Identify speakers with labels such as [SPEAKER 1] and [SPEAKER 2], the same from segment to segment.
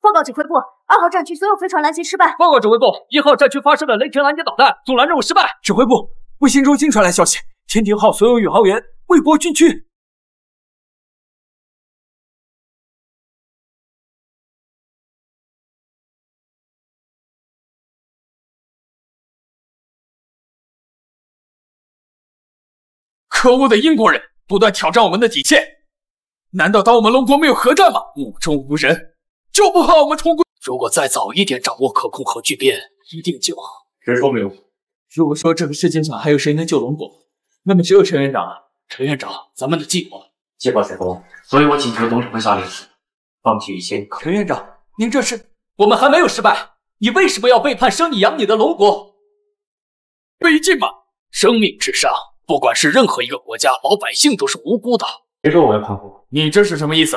[SPEAKER 1] 报告指挥部，二号战区所有飞船拦截失败。
[SPEAKER 2] 报告指挥部，一号战区发射的雷霆拦截导弹，阻拦任务失败。
[SPEAKER 3] 指挥部，卫星中心传来消息，天庭号所有宇航员为国军区。
[SPEAKER 4] 可恶的英国人，不断挑战我们的底线。难道当我们龙国没有核战吗？目中无人，就不怕我们重归？
[SPEAKER 5] 如果再早一点掌握可控核聚变，一定就……
[SPEAKER 3] 谁说没有？如果说这个世界上还有谁能救龙国，那么只有陈院长了。
[SPEAKER 5] 陈院长，咱们的计划，
[SPEAKER 6] 计划成功，所以我请求董事会下令，放弃一切。
[SPEAKER 3] 陈院长，您这是……
[SPEAKER 2] 我们还没有失败，你为什么要背叛生你养你的龙国？
[SPEAKER 5] 卑近吗？生命至上。不管是任何一个国家，老百姓都是无辜的。
[SPEAKER 6] 谁说我要叛国？
[SPEAKER 4] 你这是什么意思？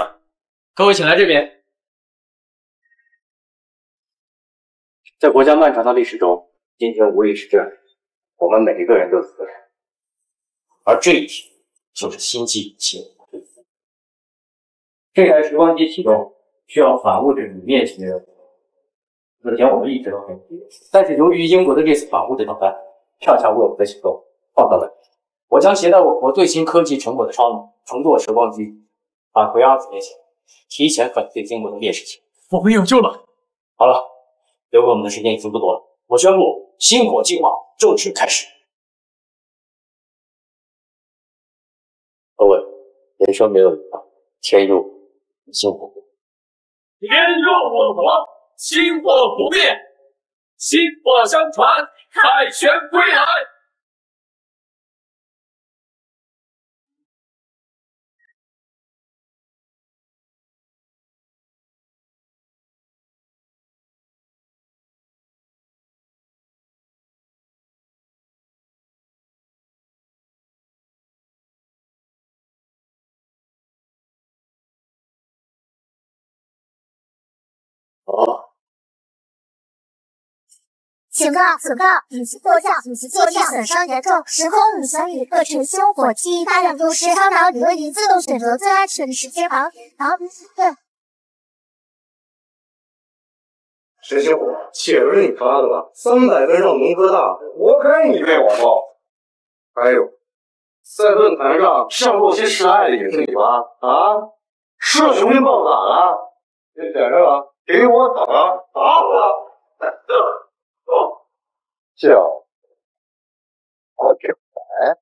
[SPEAKER 6] 各位，请来这边。在国家漫长的历史中，今天无疑是这样，我们每一个人都死了。而这一天，就是星际武器这台时光机启动需要反物质与灭型任务。此前我们一直都很努力，但是由于英国的这次反物质导弹，恰恰为我们的行动创造了。我将携带我国最新科技成果的超能乘坐时光机，返回阿兹面前，提前粉碎英国的灭世情。
[SPEAKER 4] 我们有救了！
[SPEAKER 6] 好了，留给我们的时间已经不多了。我宣布，星火计划正式开始。各位，人生没有遗憾，天佑星火。
[SPEAKER 2] 天佑我国，星火不灭，星火相传，凯旋归来。
[SPEAKER 7] 警告！警告！紧急迫降！紧急迫降！损伤严重，时空女神与各群星火机大量丢失，超导已为您自动选择最安全的时间航航对。
[SPEAKER 8] 石星火，且不是你发的吧？三百分上农科大，活该你被网暴。还有，在论坛上上过些示爱的也是你吧？啊？是雄心豹咋了？别点着了，给我等啊！打我！叫我表白？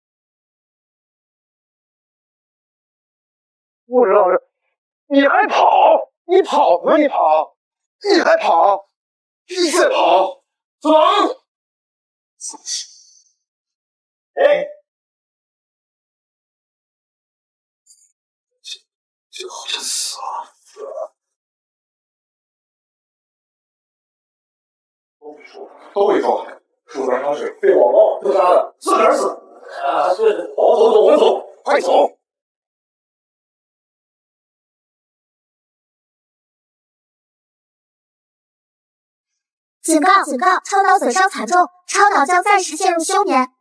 [SPEAKER 8] 不知道这，你还跑？你跑什么？你跑？你还跑？你再跑？走！哎，这这好像死了，死了。都别说，都别说。住在超市被网暴自杀的，自个儿死。啊，对，走走走，我们走，快走！
[SPEAKER 7] 警告！警告！超导损伤惨重，超导将暂时陷入休眠。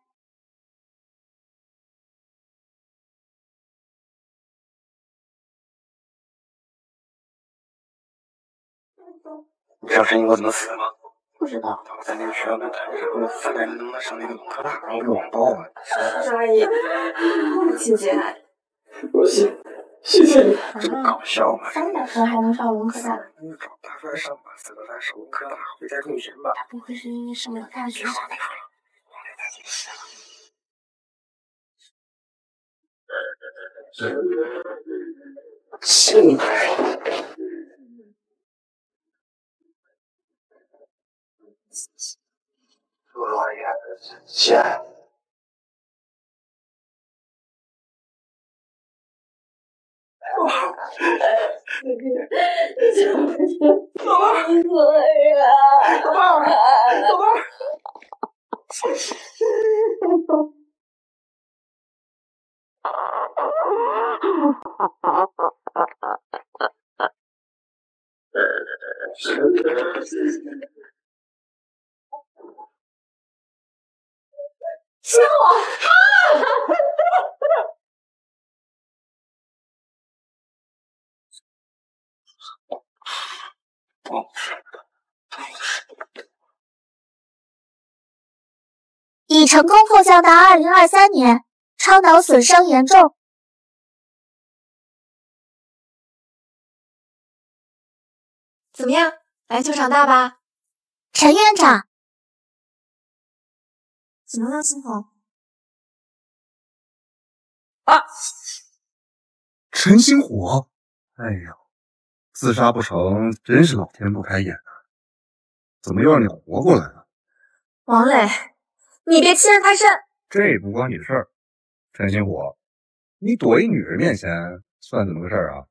[SPEAKER 8] 你知道陈英国怎么死的吗？
[SPEAKER 7] 不知道。
[SPEAKER 8] 他们在那个学校能不能上那个农科大，然后被网暴了。
[SPEAKER 9] 叔叔阿姨，谢谢。
[SPEAKER 8] 多谢，谢谢你。这么搞笑吗？
[SPEAKER 9] 三百分还能上农科大？
[SPEAKER 8] 找大专上吧，四个三上农科大，回家种田吧。
[SPEAKER 9] 他不会是因为上不了大学？
[SPEAKER 8] 别落叶见。
[SPEAKER 9] 宝贝儿，宝贝儿，宝贝吓我！
[SPEAKER 8] 啊！
[SPEAKER 7] 已成功破降到二零二三年，超脑损伤严重。
[SPEAKER 10] 怎么样，篮球场大吧？
[SPEAKER 7] 陈院长，
[SPEAKER 10] 怎么了，星火？
[SPEAKER 11] 啊！陈星火，哎呦，自杀不成，真是老天不开眼啊！怎么又让你活过来了？
[SPEAKER 10] 王磊，你别欺人太甚！
[SPEAKER 11] 这不关你的事儿。陈星火，你躲一女人面前，算怎么个事儿啊？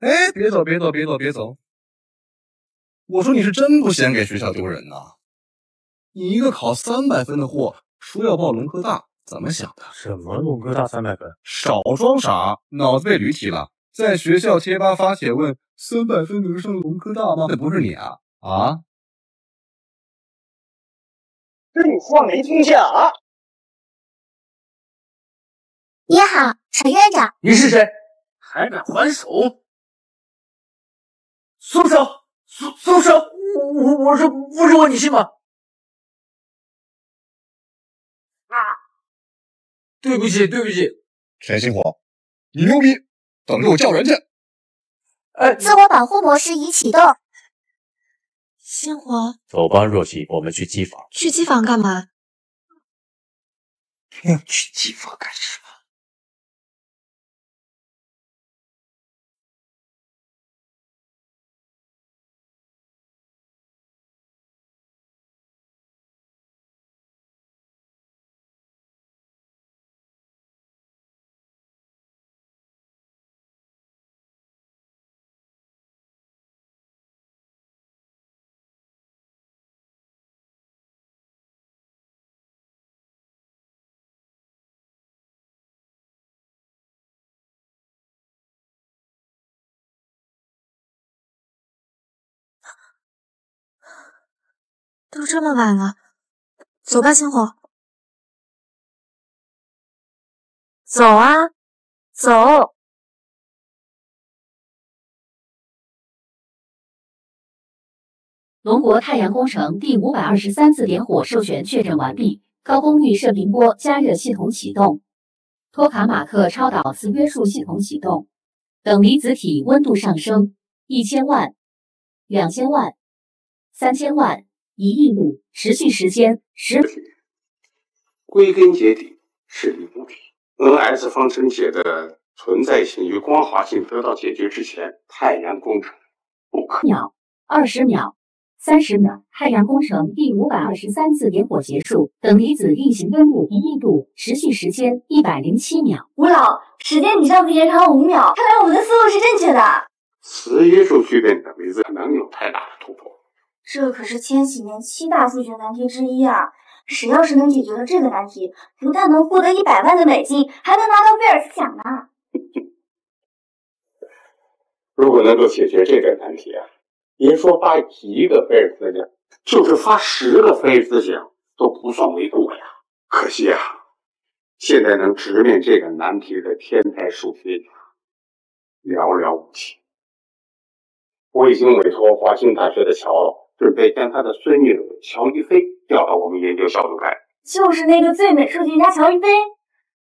[SPEAKER 11] 哎，别走，别走，别走，别走！我说你是真不嫌给学校丢人呐？你一个考三百分的货，说要报农科大，怎么想的？
[SPEAKER 6] 什么农科大三百分？
[SPEAKER 11] 少装傻，脑子被驴踢了！在学校贴吧发帖问三百分能上农科大吗？那不是你啊？啊？
[SPEAKER 6] 这话没听见啊？
[SPEAKER 7] 你好，陈院长。
[SPEAKER 12] 你是谁？还敢还手？松手！松松手！我我我说不是我，你信吗？对不起，对不起，
[SPEAKER 11] 陈星火，你牛逼！等着我叫人去。
[SPEAKER 12] 哎，
[SPEAKER 7] 自我保护模式已启动。
[SPEAKER 10] 星火，
[SPEAKER 6] 走吧，若曦，我们去机房。
[SPEAKER 10] 去机房干嘛？
[SPEAKER 12] 要 去机房干什么？
[SPEAKER 10] 都这么晚了，走吧，星火。走啊，走！
[SPEAKER 13] 龙国太阳工程第五百二十三次点火授权确认完毕，高功率射频波加热系统启动，托卡马克超导磁约束系统启动，等离子体温度上升一千万、两千万、三千万。一亿度，持续时间十。
[SPEAKER 14] 归根结底是离母体。N.S 方程解的存在性与光滑性得到解决之前，太阳工程不可。
[SPEAKER 13] 秒，二十秒，三十秒，太阳工程第五百二十三次点火结束。等离子运行温度一亿度，持续时间一百零七秒。
[SPEAKER 15] 吴老，时间比上次延长了五秒，看来我们的思路是正确的。
[SPEAKER 14] 磁约束聚变的离子能有太大的突破。
[SPEAKER 15] 这可是千禧年七大数学难题之一啊！谁要是能解决了这个难题，不但能获得一百万的美金，还能拿到贝尔斯奖呢。
[SPEAKER 14] 如果能够解决这个难题啊，别说发一个贝尔斯奖，就是发十个贝尔斯奖都不算为过呀。可惜啊，现在能直面这个难题的天才数学家寥寥无几。我已经委托华清大学的乔老。准备将他的孙女乔一菲调到我们研究小组来，
[SPEAKER 15] 就是那个最美数学家乔一菲。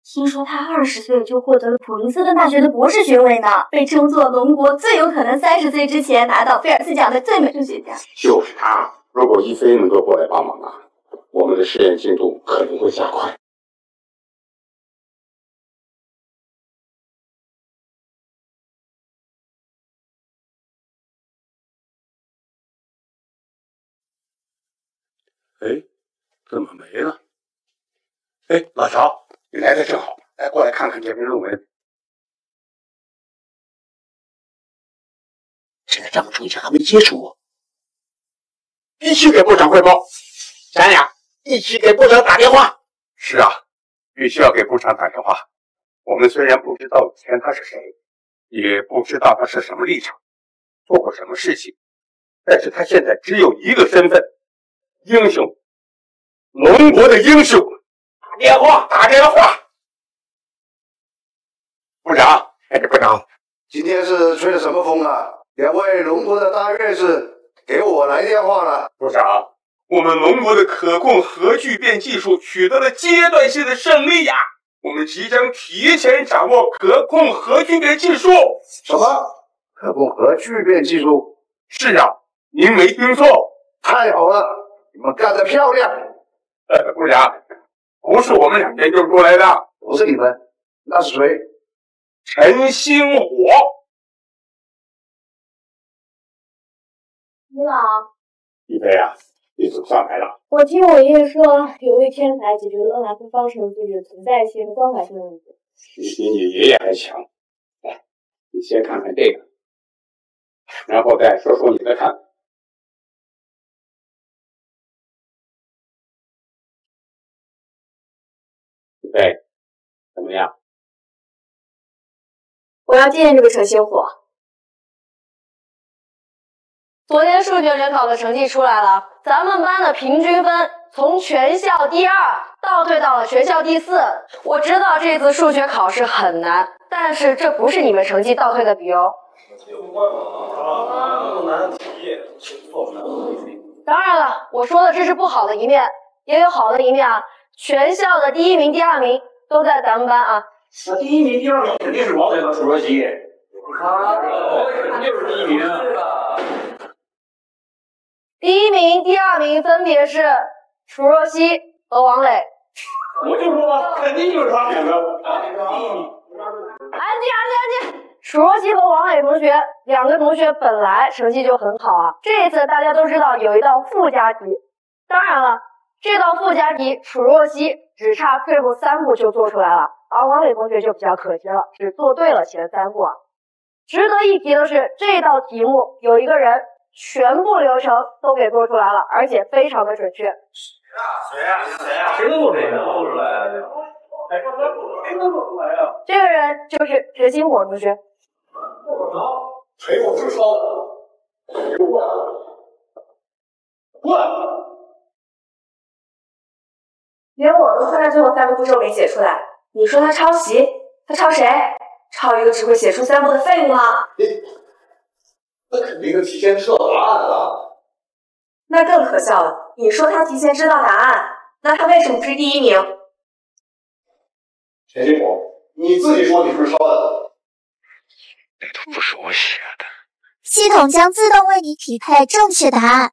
[SPEAKER 15] 听说他二十岁就获得了普林斯顿大学的博士学位呢，被称作龙国最有可能三十岁之前拿到菲尔兹奖的最美数学家。
[SPEAKER 14] 就是他，如果一菲能够过来帮忙啊，我们的实验进度可能会加快。哎，怎么没了？哎，老曹，你来的正好，来过来看看这篇论文。这个张春霞还没接触我，必须给部长汇报。咱俩一起给部长打电话。是啊，必须要给部长打电话。我们虽然不知道以前他是谁，也不知道他是什么立场，做过什么事情，但是他现在只有一个身份。英雄，龙国的英雄，打电话，打电话。部长，哎，部长，
[SPEAKER 16] 今天是吹的什么风啊？两位龙国的大院士给我来电话了。
[SPEAKER 14] 部长，我们龙国的可控核聚变技术取得了阶段性的胜利呀！我们即将提前掌握可控核聚变技术。
[SPEAKER 8] 什么？可控核聚变技术？
[SPEAKER 14] 是啊，您没听错。
[SPEAKER 8] 太好了，你们干得漂亮！
[SPEAKER 14] 呃，部长，不是我们俩研究出来的，
[SPEAKER 8] 不是你们，那是谁？
[SPEAKER 14] 陈星火。
[SPEAKER 17] 你好，
[SPEAKER 14] 一飞啊，你怎么上来了？
[SPEAKER 17] 我听我爷爷说，有位天才解决了恩兰芬方程对着存在性和光感性的问题。
[SPEAKER 14] 你比你爷爷还强。来，你先看看这个，然后再说说你的看法。一飞，怎么样？
[SPEAKER 17] 我要见这个陈星火。昨天数学联考的成绩出来了，咱们班的平均分从全校第二倒退到了全校第四。我知道这次数学考试很难，但是这不是你们成绩倒退的理由。当然了，我说的这是不好的一面，也有好的一面啊。全校的第一名、第二名都在咱们班啊。
[SPEAKER 8] 那第一名、第二名肯定是王磊和楚若曦，他肯定是第一名。
[SPEAKER 17] 第一名、第二名分别是楚若曦和王磊。
[SPEAKER 8] 我就说吧，肯定就是他们两个。
[SPEAKER 17] 安静，安静，安静！楚若曦和王磊同学两个同学本来成绩就很好啊，这一次大家都知道有一道附加题。当然了，这道附加题楚若曦只差最后三步就做出来了，而王磊同学就比较可惜了，只做对了前三步啊。值得一提的是，这道题目有一个人。全部流程都给做出来了，而且非常的准确。
[SPEAKER 8] 谁呀？谁呀？谁能做这个？做出来？谁能做出来呀？
[SPEAKER 17] 这个人就是陈星火同学。
[SPEAKER 8] 我操！谁我是抄的？滚！滚！
[SPEAKER 17] 连我都看到最后三个步骤没写出来，你说他抄袭？他抄谁？抄一个只会写出三步的废物吗？
[SPEAKER 8] 那肯定是提前知道答案了。
[SPEAKER 17] 那更可笑了。你说他提前知道答案，那他为什么不是第一名？
[SPEAKER 8] 陈金虎，你自己说你是不是抄的？
[SPEAKER 14] 那都不是我写的。
[SPEAKER 7] 系统将自动为你匹配正确答案。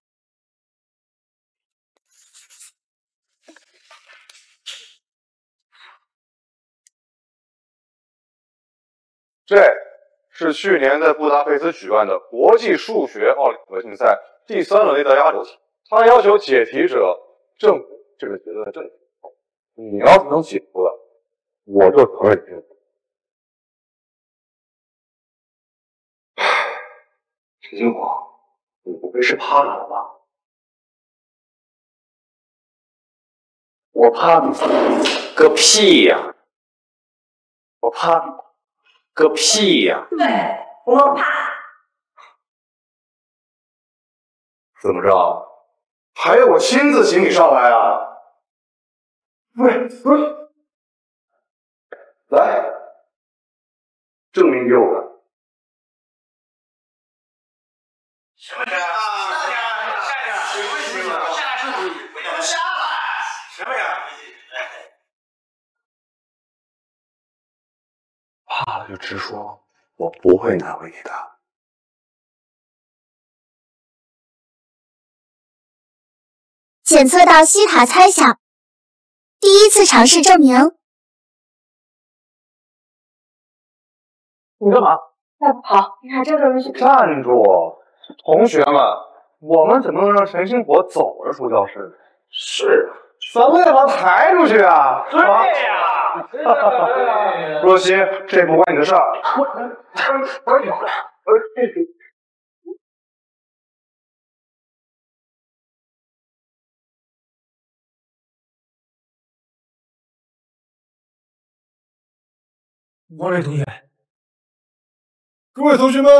[SPEAKER 8] 这。是去年在布达佩斯举办的国际数学奥林匹克竞赛第三轮的压轴题，他要求解题者证这个结论的正确。你要是能解出来，我就承认你。陈金火，你不会是怕了吧？
[SPEAKER 18] 我怕你个屁呀！我怕你。个屁呀！
[SPEAKER 17] 对，我怕。
[SPEAKER 8] 怎么着？还要我亲自请你上来啊？不是，不是，来，证明给我看。
[SPEAKER 14] 什么呀？下去啊！下去啊！水不行了，下去！不下来！什么呀？
[SPEAKER 8] 怕了就直说，我不会难为你的。
[SPEAKER 7] 检测到西塔猜想，第一次尝试证明。
[SPEAKER 8] 你干嘛？
[SPEAKER 17] 再不跑，你还这个人去
[SPEAKER 8] 站住！同学们，我们怎么能让陈星火走着出教室？是，咱们得把他抬出去啊！
[SPEAKER 14] 对呀。
[SPEAKER 8] 若曦，这不关你的事儿。我我我我。
[SPEAKER 11] 王磊同学，各位同学们，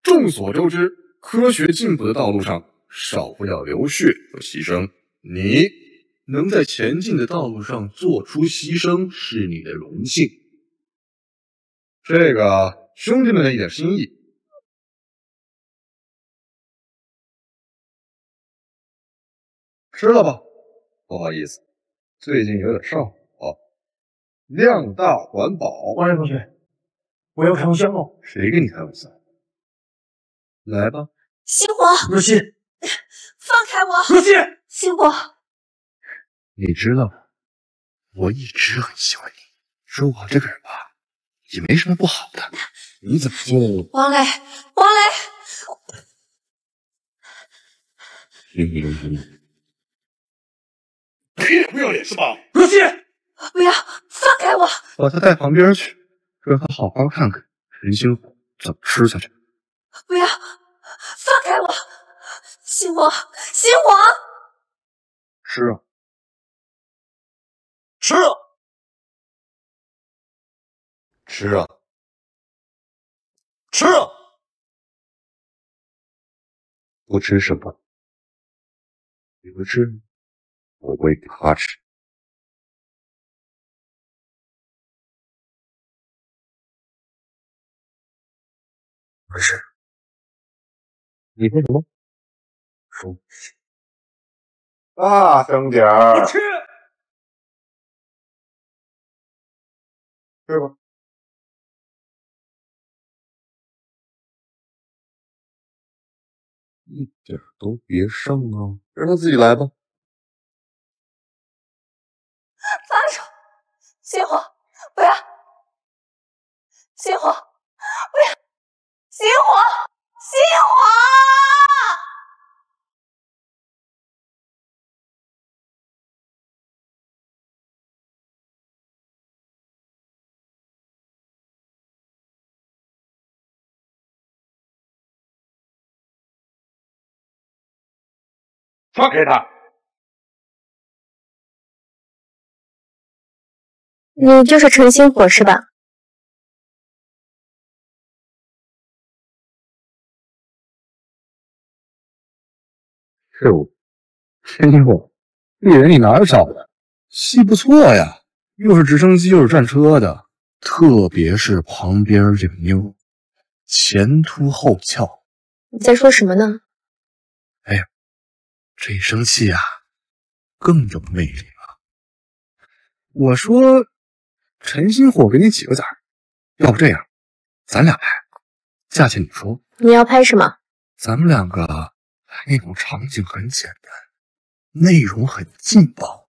[SPEAKER 11] 众所周知，科学进步的道路上少不了流血和牺牲。你。能在前进的道路上做出牺牲，是你的荣幸。这个兄弟们的一点心意。吃了吧。不好意思，最近有点上火。量大环保。
[SPEAKER 19] 王磊同学，我要开玩笑哦。
[SPEAKER 11] 谁跟你开玩笑？来吧。
[SPEAKER 10] 星火，
[SPEAKER 19] 若曦，
[SPEAKER 10] 放开我！
[SPEAKER 19] 若曦，
[SPEAKER 10] 星火，
[SPEAKER 11] 你知道吗？我一直很喜欢你。说我这个人吧，也没什么不好的。你怎么就……
[SPEAKER 10] 王磊，王磊，
[SPEAKER 11] 你也不要脸是吧？
[SPEAKER 19] 若曦，
[SPEAKER 10] 不要放开我！
[SPEAKER 11] 把他带旁边去，让他好好看看人心火怎么吃下去。
[SPEAKER 10] 不要放开我！星火，星火，
[SPEAKER 11] 吃啊！
[SPEAKER 19] 吃啊！
[SPEAKER 11] 吃啊！
[SPEAKER 19] 吃啊！
[SPEAKER 11] 不吃什么？你不吃，我喂给他吃。
[SPEAKER 19] 不是。
[SPEAKER 11] 你说什么？
[SPEAKER 19] 说
[SPEAKER 11] 大声点儿。
[SPEAKER 19] 吃。
[SPEAKER 11] 吃吧。一点都别剩啊！让他自己来吧。
[SPEAKER 10] 放手！星火，不要！星火，不要！星火，星火！
[SPEAKER 14] 放开他！
[SPEAKER 9] 你就是陈星火是吧？
[SPEAKER 11] 是我。陈星火，这人你哪儿找的？戏不错呀，又是直升机又是战车的，特别是旁边这个妞，前凸后翘。
[SPEAKER 9] 你在说什么呢？
[SPEAKER 11] 哎呀，这一生气啊，更有魅力了。我说，陈星火给你几个子儿？要不这样，咱俩拍，价钱你说。
[SPEAKER 9] 你要拍什么？
[SPEAKER 11] 咱们两个拍那种场景很简单，内容很劲爆，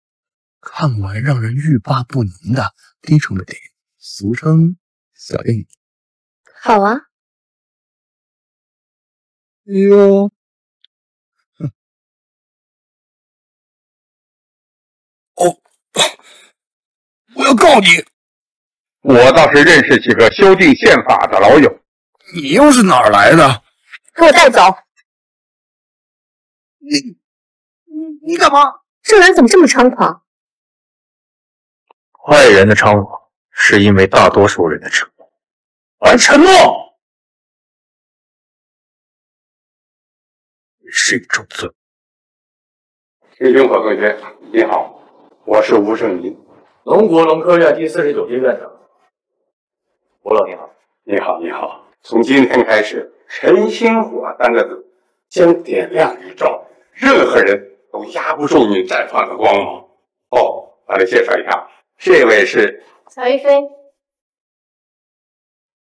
[SPEAKER 11] 看完让人欲罢不能的低成本电影，俗称小电影。
[SPEAKER 9] 好啊。
[SPEAKER 11] 哎我要告你！
[SPEAKER 14] 我倒是认识几个修订宪法的老友。
[SPEAKER 11] 你又是哪儿来的？
[SPEAKER 9] 给我带走！
[SPEAKER 11] 你你你干嘛？
[SPEAKER 9] 这人怎么这么猖狂？
[SPEAKER 6] 坏人的猖狂是因为大多数人的沉默，而沉默是一种罪。
[SPEAKER 14] 陈星火同学，你好，我是吴胜林，
[SPEAKER 6] 龙国农科院第四十九届院长。吴老你好，
[SPEAKER 14] 你好，你好。从今天开始，“陈星火”三个字将点亮宇宙，任何人都压不住你绽放的光芒。哦，我来介绍一下，这位是
[SPEAKER 9] 曹一飞。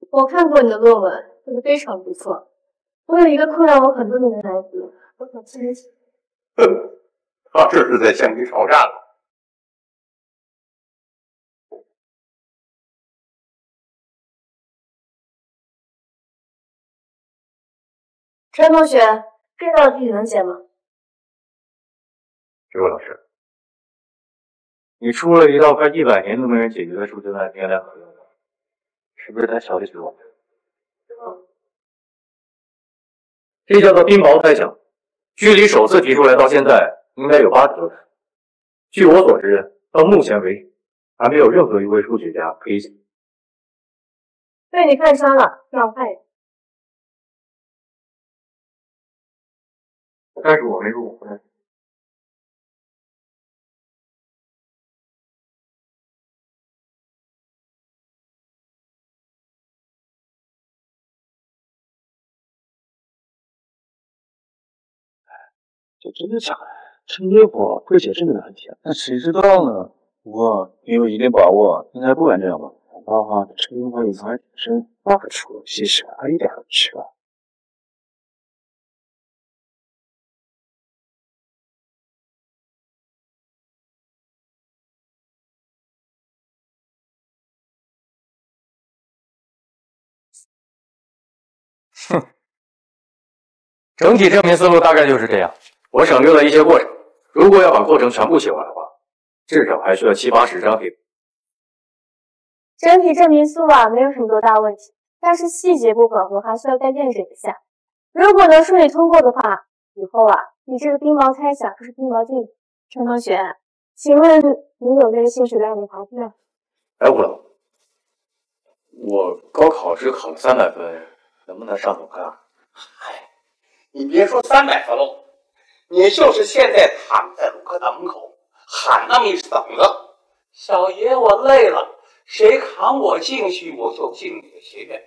[SPEAKER 9] 我看过你的论文，做的非常不错。我有一个困扰我很多年的难题，我想亲人写。
[SPEAKER 14] 哼，他这是在向你挑战了。
[SPEAKER 9] 陈同学，这道题你能解吗？
[SPEAKER 6] 这位老师，你出了一道快一百年都没人解决的数学难题来考验我，是不是太瞧得起我？这叫做冰雹猜想，距离首次提出来到现在应该有八十多年。据我所知，到目前为止还没有任何一位数学家可以解。
[SPEAKER 9] 被你看穿了，让快点。
[SPEAKER 6] 但是我没入伍呢。这真的假的？
[SPEAKER 20] 成野火会解这个问题，那谁知道呢？不过你有一定把握，应该不敢这样吧？啊哈，成野火隐藏还挺深，那可出了其实还一点都不奇怪。
[SPEAKER 6] 整体证明思路大概就是这样。我省略了一些过程，如果要把过程全部写完的话，至少还需要七八十张黑板。
[SPEAKER 9] 整体证明思路啊，没有什么多大问题，但是细节部分我还需要再验证一下。如果能顺利通过的话，以后啊，你这个冰雹猜想就是冰雹定理。陈同学，请问你有那个兴趣来我们旁边？
[SPEAKER 6] 哎，吴老，我高考只考了三百分，能不能上总科？
[SPEAKER 14] 嗨，你别说三百分喽，你就是现在躺在鲁科大门口喊那么一嗓子，小爷我累了，谁扛我进去，我就进你的学院。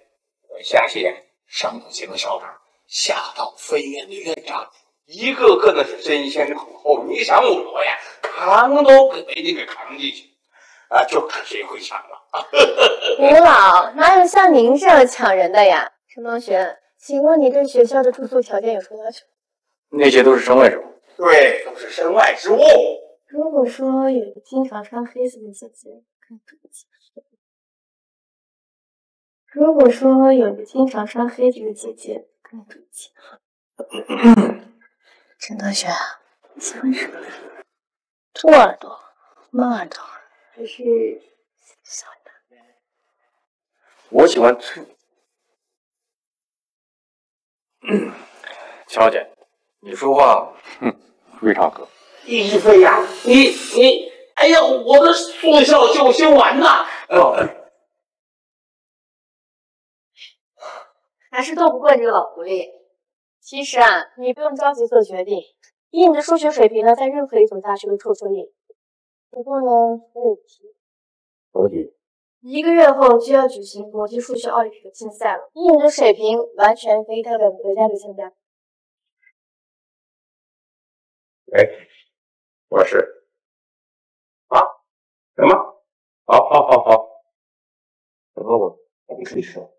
[SPEAKER 14] 我相信上头几个校长，下到分院的院长，一个个那是争先恐后。你想我呀，扛都给你给扛进去，啊，就看谁会抢了。
[SPEAKER 9] 吴老，哪有像您这样抢人的呀？陈同学，请问你对学校的住宿条件有什么要求？
[SPEAKER 6] 那些都是身外之物。
[SPEAKER 14] 对，都是身外之物。
[SPEAKER 9] 如果说有个经常穿黑色的姐姐，该注意几分？如果说有个经常穿黑色的姐姐，该注意几分？陈同学，你喜欢什么？兔耳朵、猫耳朵，还是小的？
[SPEAKER 6] 我喜欢翠。乔姐，你说话，哼，非常合。
[SPEAKER 14] 一飞呀，你你，哎呀，我的速效救心丸呐！哎呦，
[SPEAKER 9] 还是斗不过你这个老狐狸。其实啊，你不用着急做决定。以你的数学水平呢，在任何一所大学都绰绰有余。不过呢，我有题？一个月后就要举行国际数学奥林匹克竞赛了，以你的水平，完全可以代表国家队参加。
[SPEAKER 14] 喂，我是啊？什么？好，好，好，好。
[SPEAKER 6] 等等我，我们可以说。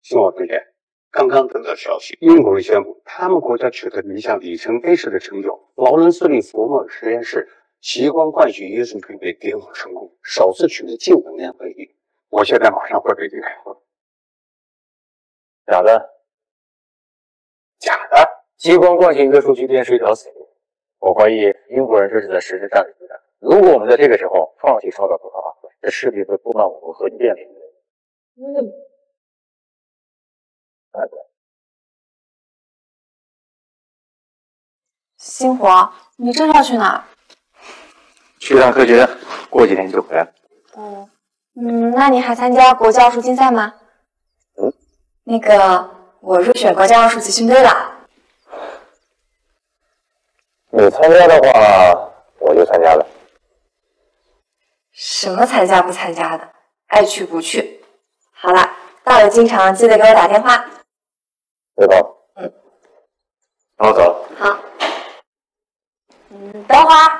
[SPEAKER 14] 星火同学，刚刚得到消息，英国人宣布他们国家取得了一项里程碑式的成就：劳伦斯利弗莫实验室激光惯性约束推背点火成功，首次取得净能量回应。我现在马上回北京开会。
[SPEAKER 6] 假的，
[SPEAKER 14] 假的。
[SPEAKER 6] 激光惯性约束聚变是一条死路，我怀疑英国人这是在实施战略作战。如果我们在这个时候放弃烧掉多发法，这势必会破坏我国核聚变领域。
[SPEAKER 9] 嗯。
[SPEAKER 6] 哎，对。
[SPEAKER 10] 星火，你这是要去哪儿？
[SPEAKER 6] 去趟科学院，过几天就回来。
[SPEAKER 10] 哦，嗯，那你还参加国际奥数竞赛吗？
[SPEAKER 6] 嗯。
[SPEAKER 10] 那个，我入选国家奥数集训队了。
[SPEAKER 6] 你参加的话，我就参加了。
[SPEAKER 10] 什么参加不参加的，爱去不去。好了，到了机场记得给我打电话。
[SPEAKER 6] 对吧。
[SPEAKER 10] 嗯。
[SPEAKER 6] 那我走了。
[SPEAKER 10] 好。嗯，等会儿，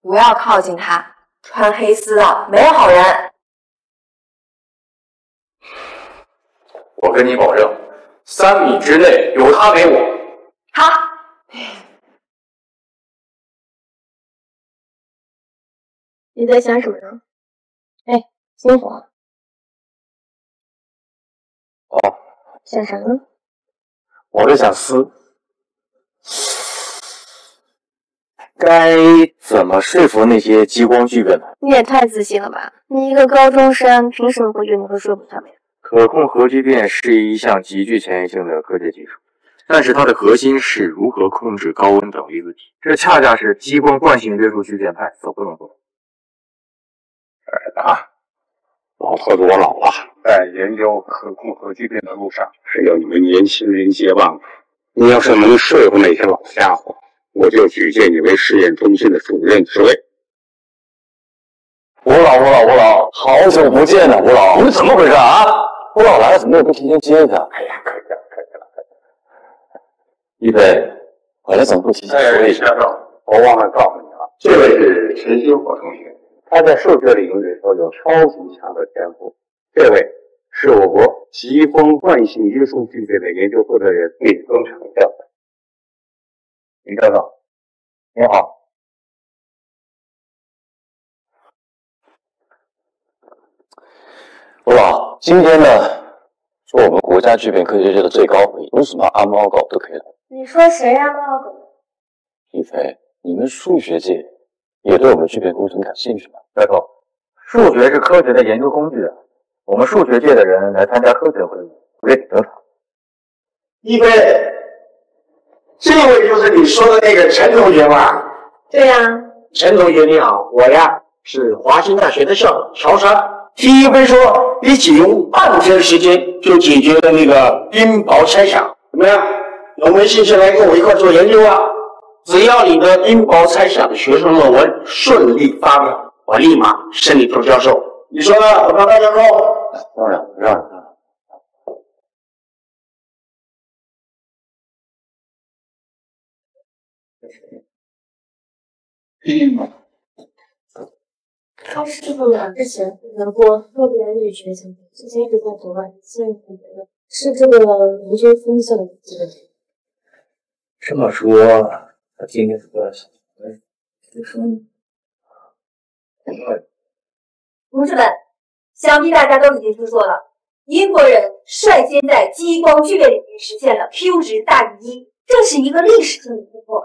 [SPEAKER 10] 不要靠近他，穿黑丝的没有好人。
[SPEAKER 6] 我跟你保证，三米之内有他给我。
[SPEAKER 10] 好。
[SPEAKER 9] 你在想什么呢？哎，星火。
[SPEAKER 6] 哦。
[SPEAKER 9] 想啥呢？
[SPEAKER 6] 我在想思，该怎么说服那些激光巨变呢？
[SPEAKER 9] 你也太自信了吧！你一个高中生，凭什么会觉得你会说服他们呀？
[SPEAKER 6] 可控核聚变是一项极具前沿性的科学技术。但是它的核心是如何控制高温等离子体，这恰恰是激光惯性约束聚变派所不能做
[SPEAKER 14] 的。啊，老头子，我老了，在研究可控核聚变的路上，还要你们年轻人接棒。你要是能说服那些老家伙，我就举荐你为试验中心的主任职位。
[SPEAKER 6] 吴老，吴老，吴老，好久不见呐，吴老，你们怎么回事啊？吴老来了，怎么也不提前接一下？
[SPEAKER 14] 哎呀，可以了。
[SPEAKER 20] 可以了一飞，回来总部提前说一声。
[SPEAKER 14] 我忘了告诉你了，这位是陈星火同学，他在数学领域里头有超级强的天赋。这位是我国疾风惯性约束具备的研究负责人李宗成教授。李教授，您好。
[SPEAKER 20] 吴老，今天呢，是我们国家聚变科学界的最高会议，有什么阿猫阿狗都可以来。
[SPEAKER 21] 你说谁阿猫阿狗？
[SPEAKER 20] 一飞，你们数学界也对我们聚变工程感兴趣吗？
[SPEAKER 6] 教授，数学是科学的研究工具，我们数学界的人来参加科学会议，不也挺正常？
[SPEAKER 14] 一飞，这位就是你说的那个陈同学吧？
[SPEAKER 21] 对呀、
[SPEAKER 14] 陈同学你好，我呀是华兴大学的校长乔山。听一飞说，你仅用半天时间就解决了那个冰雹猜想，怎么样？有没有兴趣来跟我一块做研究啊？只要你的冰雹猜想学生论文顺利发表，我立马升你做教授。你说呢，我当大教授？
[SPEAKER 6] 当然，让
[SPEAKER 9] 他是不是之前负责过特别力学项目，之前一直在国外，现在回来了，是这个研究分校的这个。
[SPEAKER 6] 这么说，他今天是个小孩，就说
[SPEAKER 15] 同志们，想必大家都已经听说了，英国人率先在激光聚变领域实现了 Q 值大于一，这是一个历史性的突破。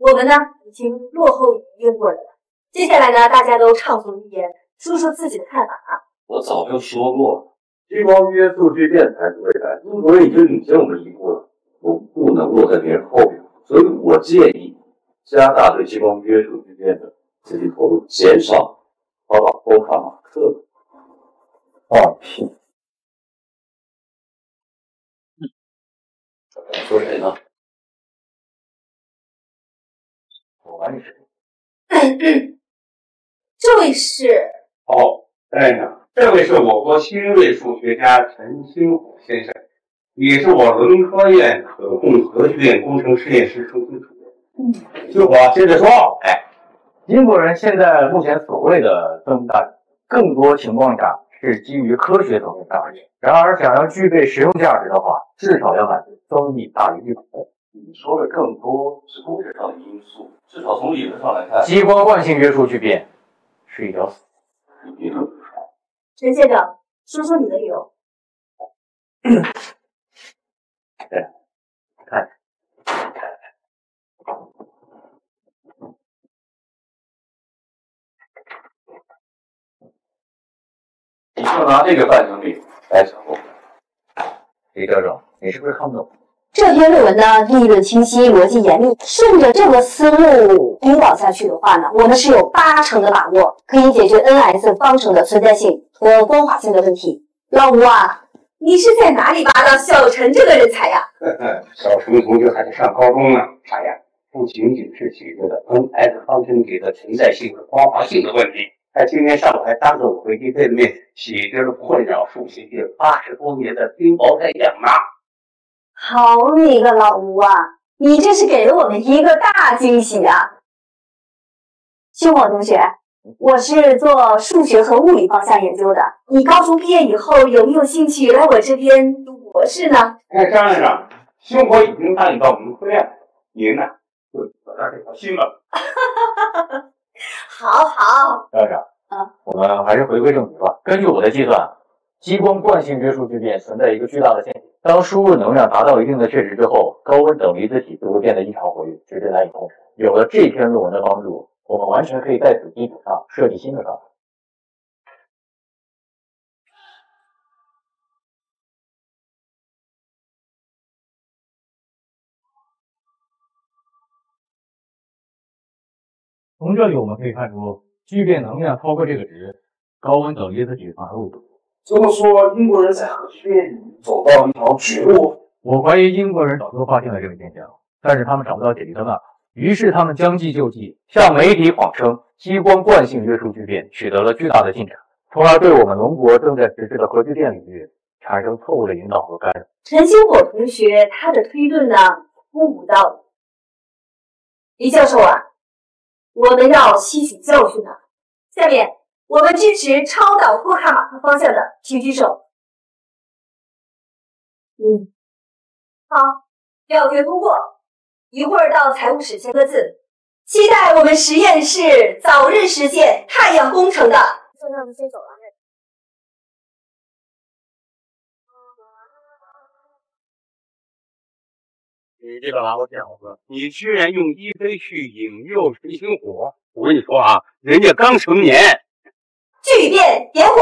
[SPEAKER 15] 我们呢，已经落后于英国人了。接下来呢，大家都畅所欲言，说说自己的看法啊。
[SPEAKER 20] 我早就说过，激光约束聚变才是未来，英国人已经领先我们一步了，我们不能落在别人后面，所以我建议加大对激光约束聚变的资金投入，减少跑到波卡马克的放屁。说谁呢？
[SPEAKER 6] 我管你谁。
[SPEAKER 15] 这位是
[SPEAKER 14] 哦，哎呀，这位是我国新锐数学家陈星火先生，也是我伦科院可控核聚变工程实验室中心主任。
[SPEAKER 6] 嗯，星火接着说，哎，英国人现在目前所谓的增大，更多情况下是基于科学层面的而言。然而，想要具备实用价值的话，至少要满足增益大于一百。
[SPEAKER 20] 你说的更多是物质上的因素，至少从理论上来看，
[SPEAKER 6] 激光惯性约束聚变是一条死。
[SPEAKER 20] 你别这么说。
[SPEAKER 15] 陈先生，说说你的理由。
[SPEAKER 6] 对，看，
[SPEAKER 20] 你就拿这个半成品来讲我。
[SPEAKER 6] 李教授，你是不是看不懂？
[SPEAKER 15] 这篇论文呢，立论清晰，逻辑严密。顺着这个思路引导下去的话呢，我们是有八成的把握可以解决 n-s 方程的存在性和光滑性的问题。老吴啊，你是在哪里挖到小陈这个人才呀？
[SPEAKER 14] 小陈同学还在上高中呢，啥呀不仅仅是解决了 n-s 方程里的存在性和光滑性的问题，他今天上午还当着我微机队的面解决了困扰数学界八十多年的冰雹猜想呢。
[SPEAKER 15] 好你个老吴啊，你这是给了我们一个大惊喜啊！星火同学，我是做数学和物理方向研究的。你高中毕业以后有没有兴趣来我这边读博士呢？
[SPEAKER 14] 哎，张院长，星火已经答应到我们科院了，您呢就早点这条心吧。
[SPEAKER 15] 好好，
[SPEAKER 6] 张院长，
[SPEAKER 15] 啊，
[SPEAKER 6] 我们还是回归正题吧。根据我的计算，激光惯性约束聚变存在一个巨大的陷阱。当输入能量达到一定的确值之后，高温等离子体就会变得异常活跃，直至难以控制。有了这篇论文的帮助，我们完全可以在此基础上设计新的方法。从这里我们可以看出，聚变能量超过这个值，高温等离子体反而会多。
[SPEAKER 22] 这么说，英国人在核聚变里走到一条绝路。
[SPEAKER 6] 我怀疑英国人早就发现了这个现象，但是他们找不到解决的办法，于是他们将计就计，向媒体谎称激光惯性约束聚变取得了巨大的进展，从而对我们龙国正在实施的核聚变领域产生错误的引导和干扰。
[SPEAKER 15] 陈星火同学他的推论呢，不无道理。李教授啊，我们要吸取教训啊！下面我们支持超导托卡马克方向的，请举手。嗯，好，表决通过。一会儿到财务室签个字，期待我们实验室早日实现太阳工程的。
[SPEAKER 9] 就让他们先走了。
[SPEAKER 14] 你这个老小子，你居然用一飞去引诱水星火！我跟你说啊，人家刚成年。
[SPEAKER 15] 聚变点火。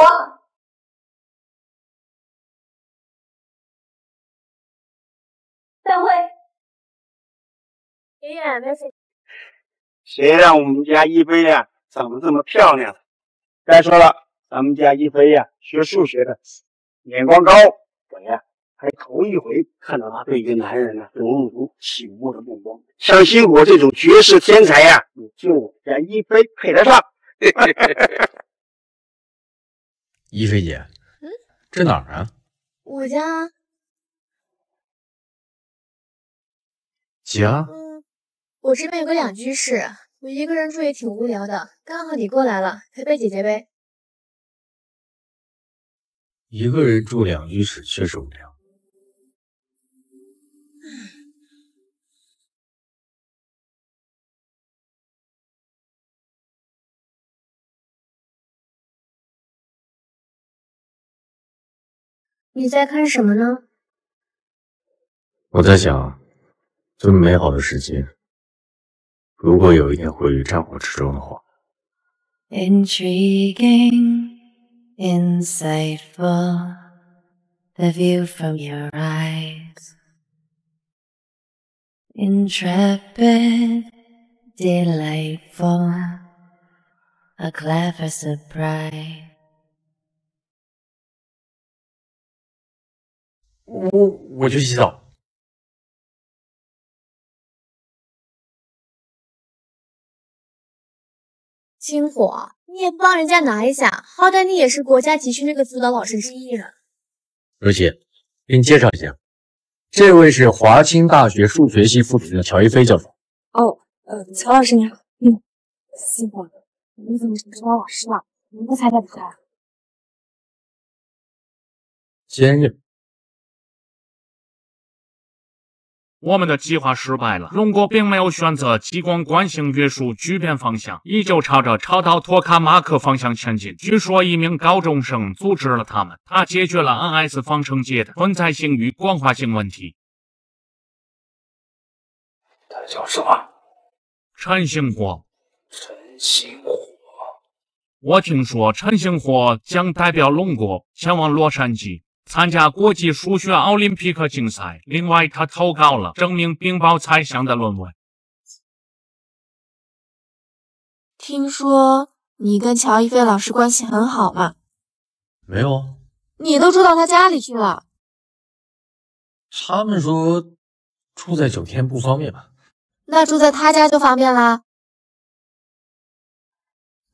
[SPEAKER 15] 散会。
[SPEAKER 9] 爷爷，没事。
[SPEAKER 14] 谁让我们家一飞呀长得这么漂亮？再说了，咱们家一飞呀学数学的，眼光高。我呀还头一回看到他对一个男人呢流露出倾慕的目光。像星火这种绝世天才呀，就我们家一飞配得上。
[SPEAKER 6] 一菲姐，
[SPEAKER 9] 嗯，
[SPEAKER 6] 这哪儿啊？
[SPEAKER 9] 我家。
[SPEAKER 6] 家？
[SPEAKER 9] 嗯，我这边有个两居室，我一个人住也挺无聊的，刚好你过来了，陪陪姐姐呗。
[SPEAKER 6] 一个人住两居室确实无聊。
[SPEAKER 9] 你在看什么呢？
[SPEAKER 6] 我在想，这么美好的世界，如果有一天毁于战火之中的话。
[SPEAKER 23] Intriguing, insightful, the view from your eyes. Intrepid, delightful, a clever surprise.
[SPEAKER 6] 我我去洗澡。
[SPEAKER 9] 星火，你也不帮人家拿一下，好歹你也是国家集训那个辅导老师之一呢。
[SPEAKER 6] 若曦，给你介绍一下，这位是华清大学数学系副主任乔一飞教授。
[SPEAKER 9] 哦，呃，乔老师你好。嗯，星火，你怎么是指导老师了？你不参加比赛？
[SPEAKER 6] 兼任。
[SPEAKER 24] 我们的计划失败了。龙国并没有选择激光惯性约束聚变方向，依旧朝着超导托卡马克方向前进。据说一名高中生阻止了他们，他解决了 N-S 方程界的存在性与光滑性问题。
[SPEAKER 20] 他叫什么？
[SPEAKER 24] 陈星火。
[SPEAKER 20] 陈星火。
[SPEAKER 24] 我听说陈星火将代表龙国前往洛杉矶。参加国际数学奥林匹克竞赛。另外，他投稿了证明冰雹猜想的论文。
[SPEAKER 9] 听说你跟乔一飞老师关系很好嘛？
[SPEAKER 6] 没有啊。
[SPEAKER 9] 你都住到他家里去了。
[SPEAKER 6] 他们说住在酒店不方便吧？
[SPEAKER 9] 那住在他家就方便啦。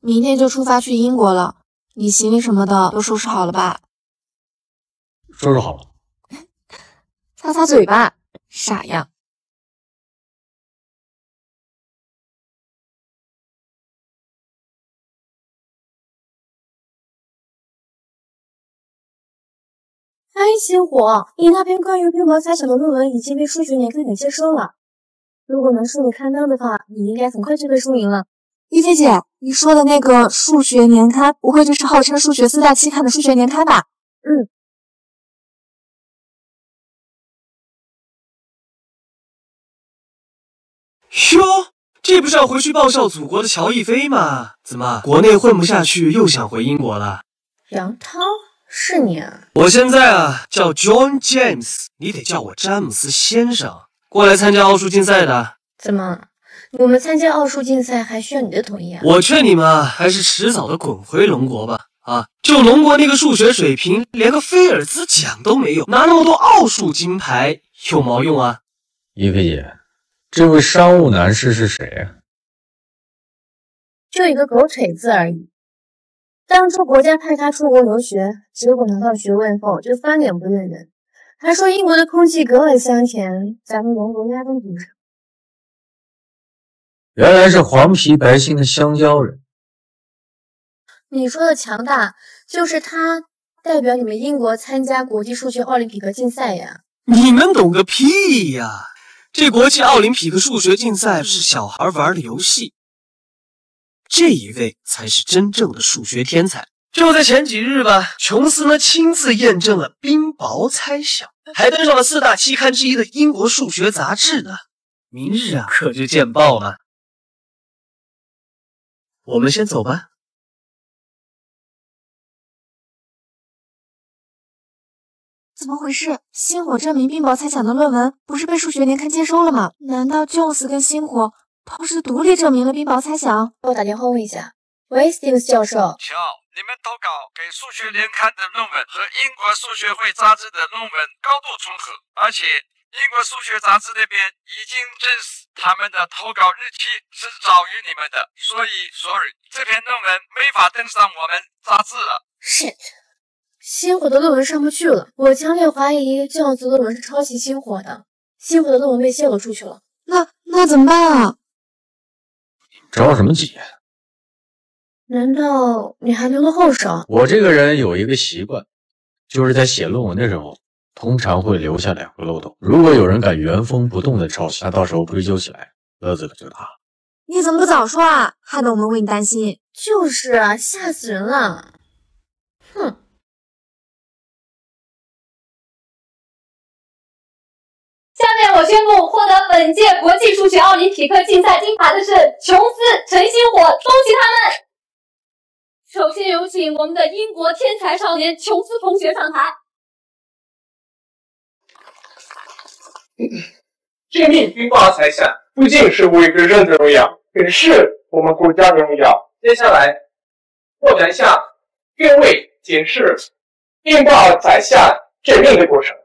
[SPEAKER 9] 明天就出发去英国了，你行李什么的都收拾好了吧？
[SPEAKER 6] 收拾好了，
[SPEAKER 9] 擦擦嘴巴，傻样。哎，星火，你那篇关于冰雹猜想的论文已经被数学年刊给接收了。如果能顺利刊登的话，你应该很快就被输赢了。一菲姐，你说的那个数学年刊，不会就是号称数学四大期刊的数学年刊吧？嗯。
[SPEAKER 25] 哟，这不是要回去报效祖国的乔一飞吗？怎么国内混不下去，又想回英国了？
[SPEAKER 9] 杨涛，是你啊！
[SPEAKER 25] 我现在啊叫 John James，你得叫我詹姆斯先生。过来参加奥数竞赛的。
[SPEAKER 9] 怎么，我们参加奥数竞赛还需要你的同意啊？
[SPEAKER 25] 我劝你们啊，还是迟早的滚回龙国吧。啊，就龙国那个数学水平，连个菲尔兹奖都没有，拿那么多奥数金牌有毛用啊？
[SPEAKER 6] 一菲姐。这位商务男士是谁啊？
[SPEAKER 9] 就一个狗腿子而已。当初国家派他出国留学，结果拿到学位后就翻脸不认人。还说英国的空气格外香甜，咱们龙国压根不是。
[SPEAKER 26] 原来是黄皮白心的香蕉人。
[SPEAKER 9] 你说的强大，就是他代表你们英国参加国际数学奥林匹克竞赛呀？
[SPEAKER 25] 你们懂个屁呀！这国际奥林匹克数学竞赛是小孩玩的游戏，这一位才是真正的数学天才。就在前几日吧，琼斯呢亲自验证了冰雹猜想，还登上了四大期刊之一的英国数学杂志呢。明日啊，可就见报了。我们先走吧。
[SPEAKER 9] 怎么回事？星火证明冰雹猜想的论文不是被数学年刊接收了吗？难道 Jones 跟星火同时独立证明了冰雹猜想？给我打电话问一下。喂，Stevens 教授。
[SPEAKER 27] 瞧，你们投稿给数学年刊的论文和英国数学会杂志的论文高度重合，而且英国数学杂志那边已经证实他们的投稿日期是早于你们的，所以，sorry，这篇论文没法登上我们杂志了。
[SPEAKER 9] Shit。星火的论文上不去了，我强烈怀疑这样子论文是抄袭星火的，星火的论文被泄露出去了，那那怎么办啊？
[SPEAKER 26] 着什么急？
[SPEAKER 9] 难道你还留了后手？
[SPEAKER 26] 我这个人有一个习惯，就是在写论文的时候，通常会留下两个漏洞。如果有人敢原封不动的抄袭，那到时候追究起来，乐子可就大了。
[SPEAKER 9] 你怎么不早说啊？害得我们为你担心。就是啊，吓死人了。
[SPEAKER 28] 面我宣布，获得本届国际数学奥林匹克竞赛金牌的是琼斯、陈星火，恭喜他们！首先有请我们的英国天才少年琼斯同学上台。
[SPEAKER 8] 这面冰雹猜想不仅是我一个人的荣耀，更是我们国家的荣耀。接下来，我将向各位解释冰雹猜想证明的过程。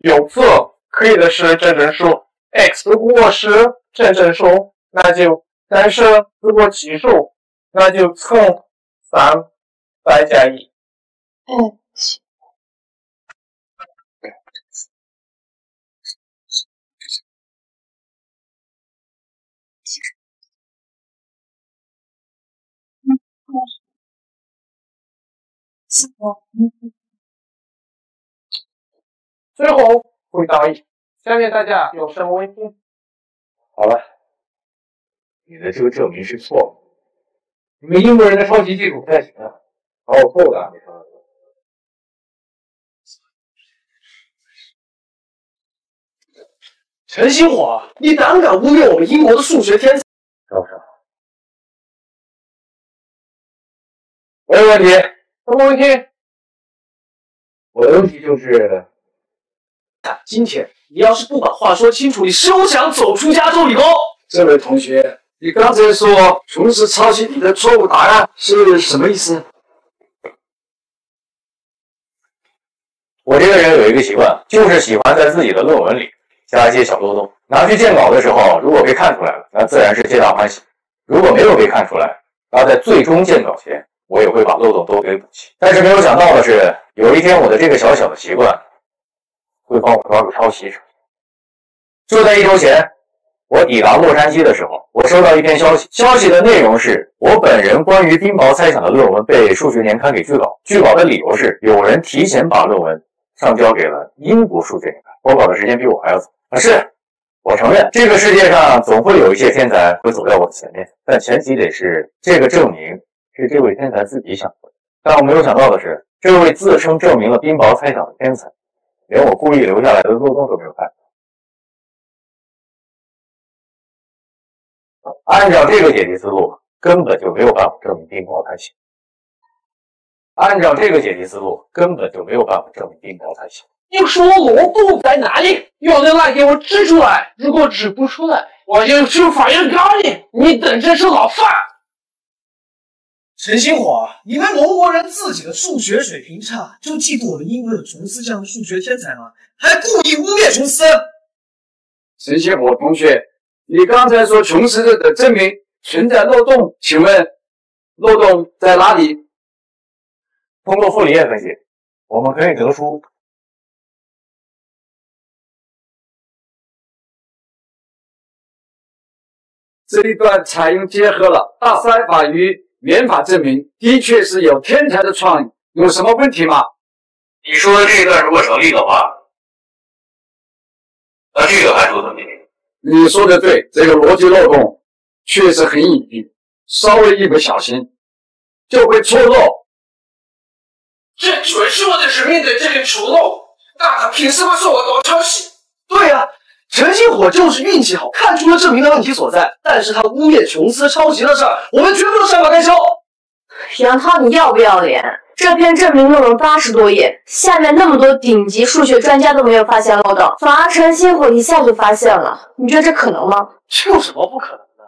[SPEAKER 8] 有次可以的是正整数，x 如果是正整数，那就但是如果奇数，那就乘三再加一。
[SPEAKER 9] 嗯。
[SPEAKER 8] 最后回答一，下面大家有什么问题？
[SPEAKER 6] 好了，你的这个证明是错的。你们英国人的抄袭技术不太行啊，把我扣了。
[SPEAKER 25] 陈星火，你胆敢污蔑我们英国的数学天才？
[SPEAKER 6] 赵少，没有问题，什么问题？我的问题就是。
[SPEAKER 25] 今天你要是不把话说清楚，你休想走出加州理工。
[SPEAKER 29] 这位同学，你刚才说琼斯抄袭你的错误答案是什么意思？
[SPEAKER 6] 我这个人有一个习惯，就是喜欢在自己的论文里加一些小漏洞，拿去见稿的时候，如果被看出来了，那自然是皆大欢喜；如果没有被看出来，那在最终见稿前，我也会把漏洞都给补齐。但是没有想到的是，有一天我的这个小小的习惯。会帮我抓住抄袭者。就在一周前，我抵达洛杉矶的时候，我收到一篇消息，消息的内容是我本人关于冰雹猜想的论文被数学年刊给拒稿。拒稿的理由是有人提前把论文上交给了英国数学年刊，投稿的时间比我还要早。啊，是我承认，这个世界上总会有一些天才会走在我的前面，但前提得是这个证明是这位天才自己想的。但我没有想到的是，这位自称证明了冰雹猜想的天才。连我故意留下来的漏洞都没有看。按照这个解题思路，根本就没有办法证明冰雹猜想。按照这个解题思路，根本就没有办法证明冰雹猜想。
[SPEAKER 8] 你说我不在哪里？有人来给我指出来。如果指不出来，我就去法院告你。你等着吃牢饭。
[SPEAKER 25] 陈星火，你们龙国人自己的数学水平差，就嫉妒我们英国有琼斯这样的数学天才吗？还故意污蔑琼斯？
[SPEAKER 29] 陈星火同学，你刚才说琼斯的证明存在漏洞，请问漏洞在哪里？
[SPEAKER 6] 通过傅里叶分析，我们可以得出
[SPEAKER 29] 这一段采用结合了大筛法与原法证明，的确是有天才的创意，有什么问题吗？
[SPEAKER 6] 你说的这一段如果成立的话，那这个函数怎么解？
[SPEAKER 29] 你说的对，这个逻辑漏洞确实很隐蔽，稍微一不小心就会错漏。
[SPEAKER 2] 这准是我的人命的这个出漏，那他凭什么说我多抄袭？对呀、陈星火就是运气好，看出了证明的问题所在，但是他污蔑琼斯抄袭的事儿，我们绝不能善罢甘休。
[SPEAKER 9] 杨涛，你要不要脸？这篇证明论文八十多页，下面那么多顶级数学专家都没有发现漏洞，反而陈星火一下就发现了，你觉得这可能吗？
[SPEAKER 2] 这有什么不可能的？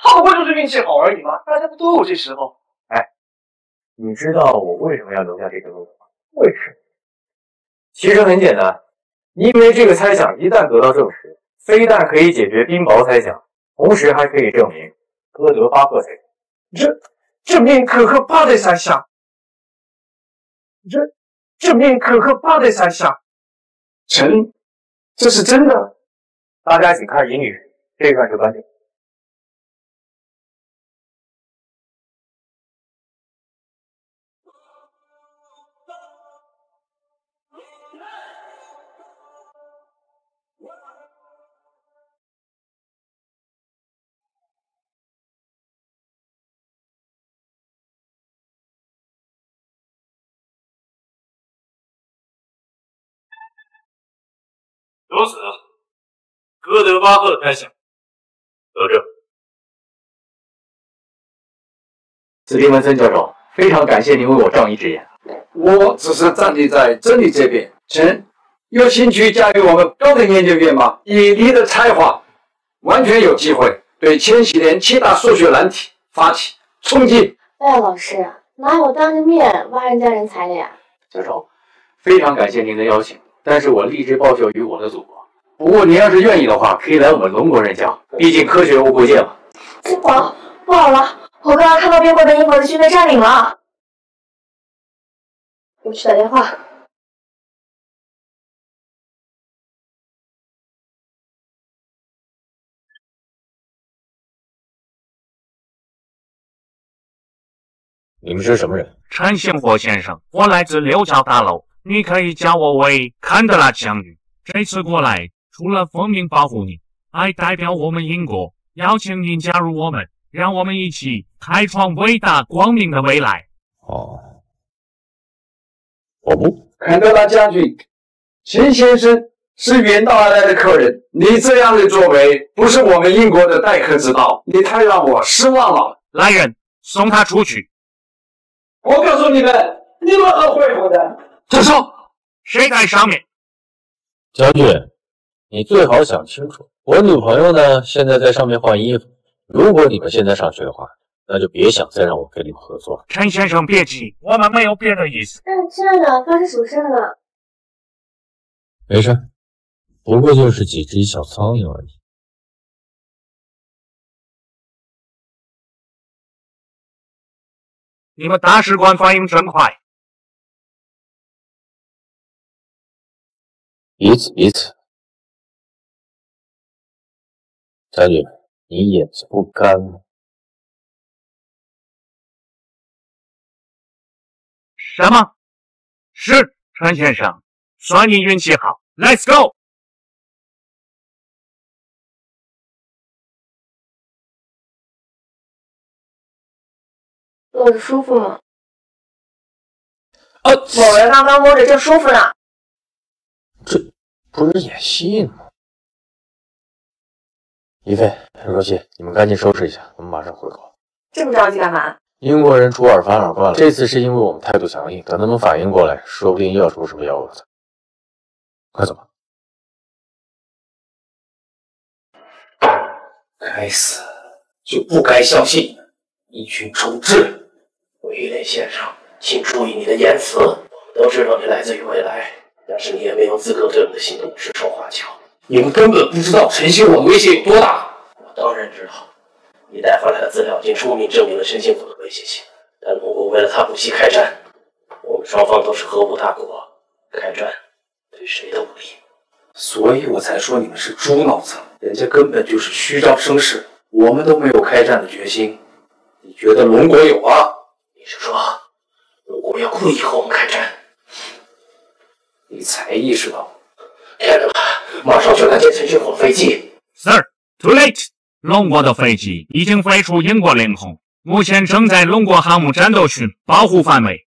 [SPEAKER 2] 他不过就是运气好而已嘛，大家不都有这时候？
[SPEAKER 6] 哎你知道我为什么要留下这个漏洞吗？为什么？其实很简单，因为这个猜想一旦得到证实，非但可以解决冰雹猜想，同时还可以证明哥德巴赫猜想。
[SPEAKER 2] 这证明可可巴的猜想，这证明可可巴的猜想，
[SPEAKER 29] 成，这是真的。
[SPEAKER 6] 大家请看英语，这一段是观点。由此，哥德巴赫猜想得证。斯蒂文森教授，非常感谢您为我仗义直言。
[SPEAKER 29] 我只是站立在真理这边。陈，有兴趣加入我们高等研究院吗？以你的才华，完全有机会对千禧年七大数学难题发起冲击。
[SPEAKER 9] 哎呀，老师，哪有当着面挖人家人才的呀？
[SPEAKER 6] 教授，非常感谢您的邀请，但是我立志报效于我的祖国。不过您要是愿意的话，可以来我们龙国任教，毕竟科学无国界嘛。
[SPEAKER 9] 金宝，不好了，我刚刚看到边关被英国的军队占领了。我去打电话。
[SPEAKER 30] 你们是什么人？
[SPEAKER 24] 陈星火先生，我来自六角大楼，你可以叫我为坎德拉将军。这次过来，除了奉命保护你，还代表我们英国邀请您加入我们，让我们一起开创伟大光明的未来。
[SPEAKER 30] 哦，我不。
[SPEAKER 29] 坎德拉将军，秦先生是远道而来的客人，你这样的作为不是我们英国的待客之道，你太让我失望了。
[SPEAKER 24] 来人，送他出去。
[SPEAKER 29] 我告诉你们，你们后悔不的。
[SPEAKER 24] 住手！谁敢上面？
[SPEAKER 30] 将军，你最好想清楚，我女朋友呢，现在在上面换衣服。如果你们现在上去的话，那就别想再让我跟你们合作了。
[SPEAKER 24] 陈先生，别急，我们没有别的意思。
[SPEAKER 9] 哎，亲爱的，发生什么事了？
[SPEAKER 30] 没事，不过就是几只小苍蝇而已。
[SPEAKER 24] 你们大使馆反应真快。
[SPEAKER 30] 彼此彼此。将军，你眼子不干吗？
[SPEAKER 24] 什么？是陈先生，算你运气好。Let's go。
[SPEAKER 9] 坐着舒服吗？
[SPEAKER 30] 啊，
[SPEAKER 9] 某人刚刚摸着就舒服呢。
[SPEAKER 30] 不是演戏吗？一菲、若曦，你们赶紧收拾一下，我们马上回国。
[SPEAKER 31] 这么着急干嘛？
[SPEAKER 30] 英国人出尔反尔惯了，这次是因为我们态度强硬，等他们反应过来，说不定又要出什么幺蛾子。快走吧。
[SPEAKER 18] 该死，就不该相信，一群丑稚！威廉先生，请注意你的言辞。我们都知道你来自于未来，但是你也没有资格对我们的行动指手画脚。你们根本不知道陈星火的威胁有多大。我当然知道，你带回来的资料已经充分证明了陈星火的威胁性，但龙国为了他不惜开战，我们
[SPEAKER 32] 双方都是核武大国，开战对谁都不利。所以我才说你们是猪脑子，人家根本就是虚张声势，我们都没有开战的决心。你觉得龙国有啊？你是说龙国要故意和我们开战？你才意识到，马上去拦截陈俊火飞机。
[SPEAKER 24] Sir, too late。龙国的飞机已经飞出英国领空，目前正在龙国航母战斗群保护范围。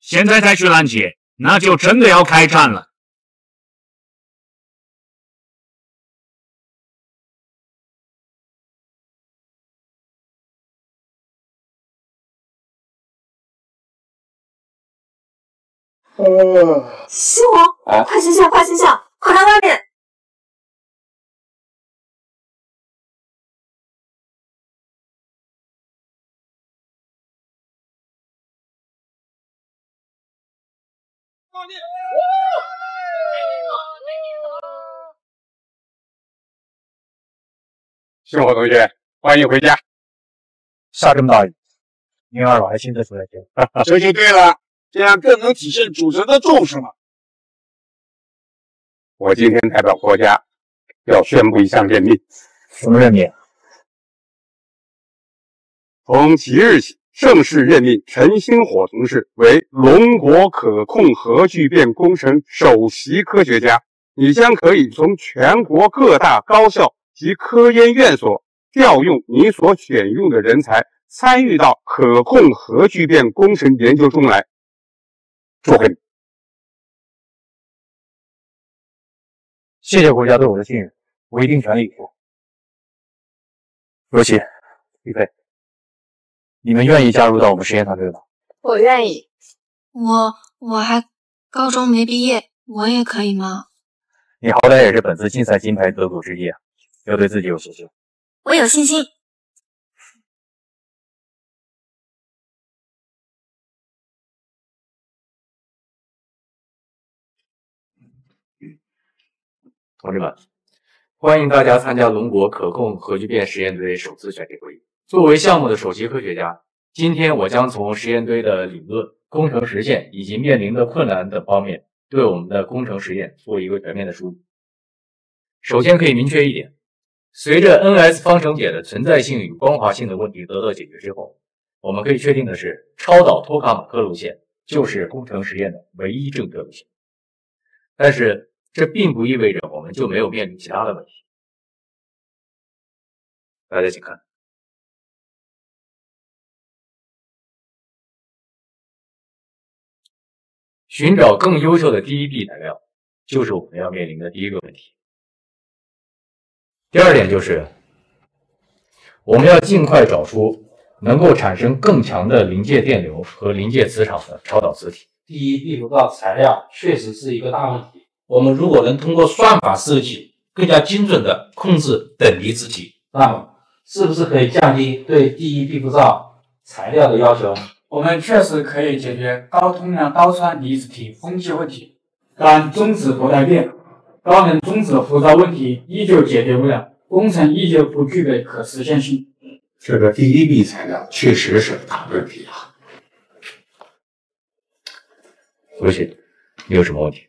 [SPEAKER 24] 现在再去拦截，那就真的要开战了。
[SPEAKER 15] 星火，
[SPEAKER 32] 啊
[SPEAKER 15] 快醒醒，快醒醒，快看外面！
[SPEAKER 14] 星火同学，欢迎回家。
[SPEAKER 33] 下这么大雨，您二老还亲自出来接我？
[SPEAKER 14] 这就对了，这样更能体现主神的重视嘛。我今天代表国家要宣布一项任命，
[SPEAKER 33] 什么任命？
[SPEAKER 14] 从即日起，正式任命陈星火同志为龙国可控核聚变工程首席科学家。你将可以从全国各大高校及科研院所调用你所选用的人才，参与到可控核聚变工程研究中来。祝贺你！
[SPEAKER 33] 谢谢国家对我的信任，我一定全力以赴。罗琦、李佩，你们愿意加入到我们实验团队吗？
[SPEAKER 9] 我愿意。
[SPEAKER 10] 我我还高中没毕业，我也可以吗？
[SPEAKER 33] 你好歹也是本次竞赛金牌得主之一啊，要对自己有信心。
[SPEAKER 10] 我有信心。
[SPEAKER 6] 同志们，欢迎大家参加龙国可控核聚变实验堆首次选题会议。作为项目的首席科学家，今天我将从实验堆的理论、工程实现以及面临的困难等方面，对我们的工程实验做一个全面的梳理。首先可以明确一点，随着 NS 方程解的存在性与光滑性的问题得到解决之后，我们可以确定的是，超导托卡马克路线就是工程实验的唯一正确路线。但是，这并不意味着我们就没有面临其他的问题。大家请看，寻找更优秀的第一 B 材料，就是我们要面临的第一个问题。第二点就是，我们要尽快找出能够产生更强的临界电流和临界磁场的超导磁体。
[SPEAKER 32] 第一，B 不到材料确实是一个大问题。我们如果能通过算法设计更加精准的控制等离子体，那么是不是可以降低对第一避不到材料的要求？
[SPEAKER 34] 我们确实可以解决高通量高穿离子体风气问题，但中子不带变，高能中子辐照问题依旧解决不了，工程依旧不具备可实现性。
[SPEAKER 14] 这个第一笔材料确实是个大问题啊！
[SPEAKER 6] 罗琦，你有什么问题？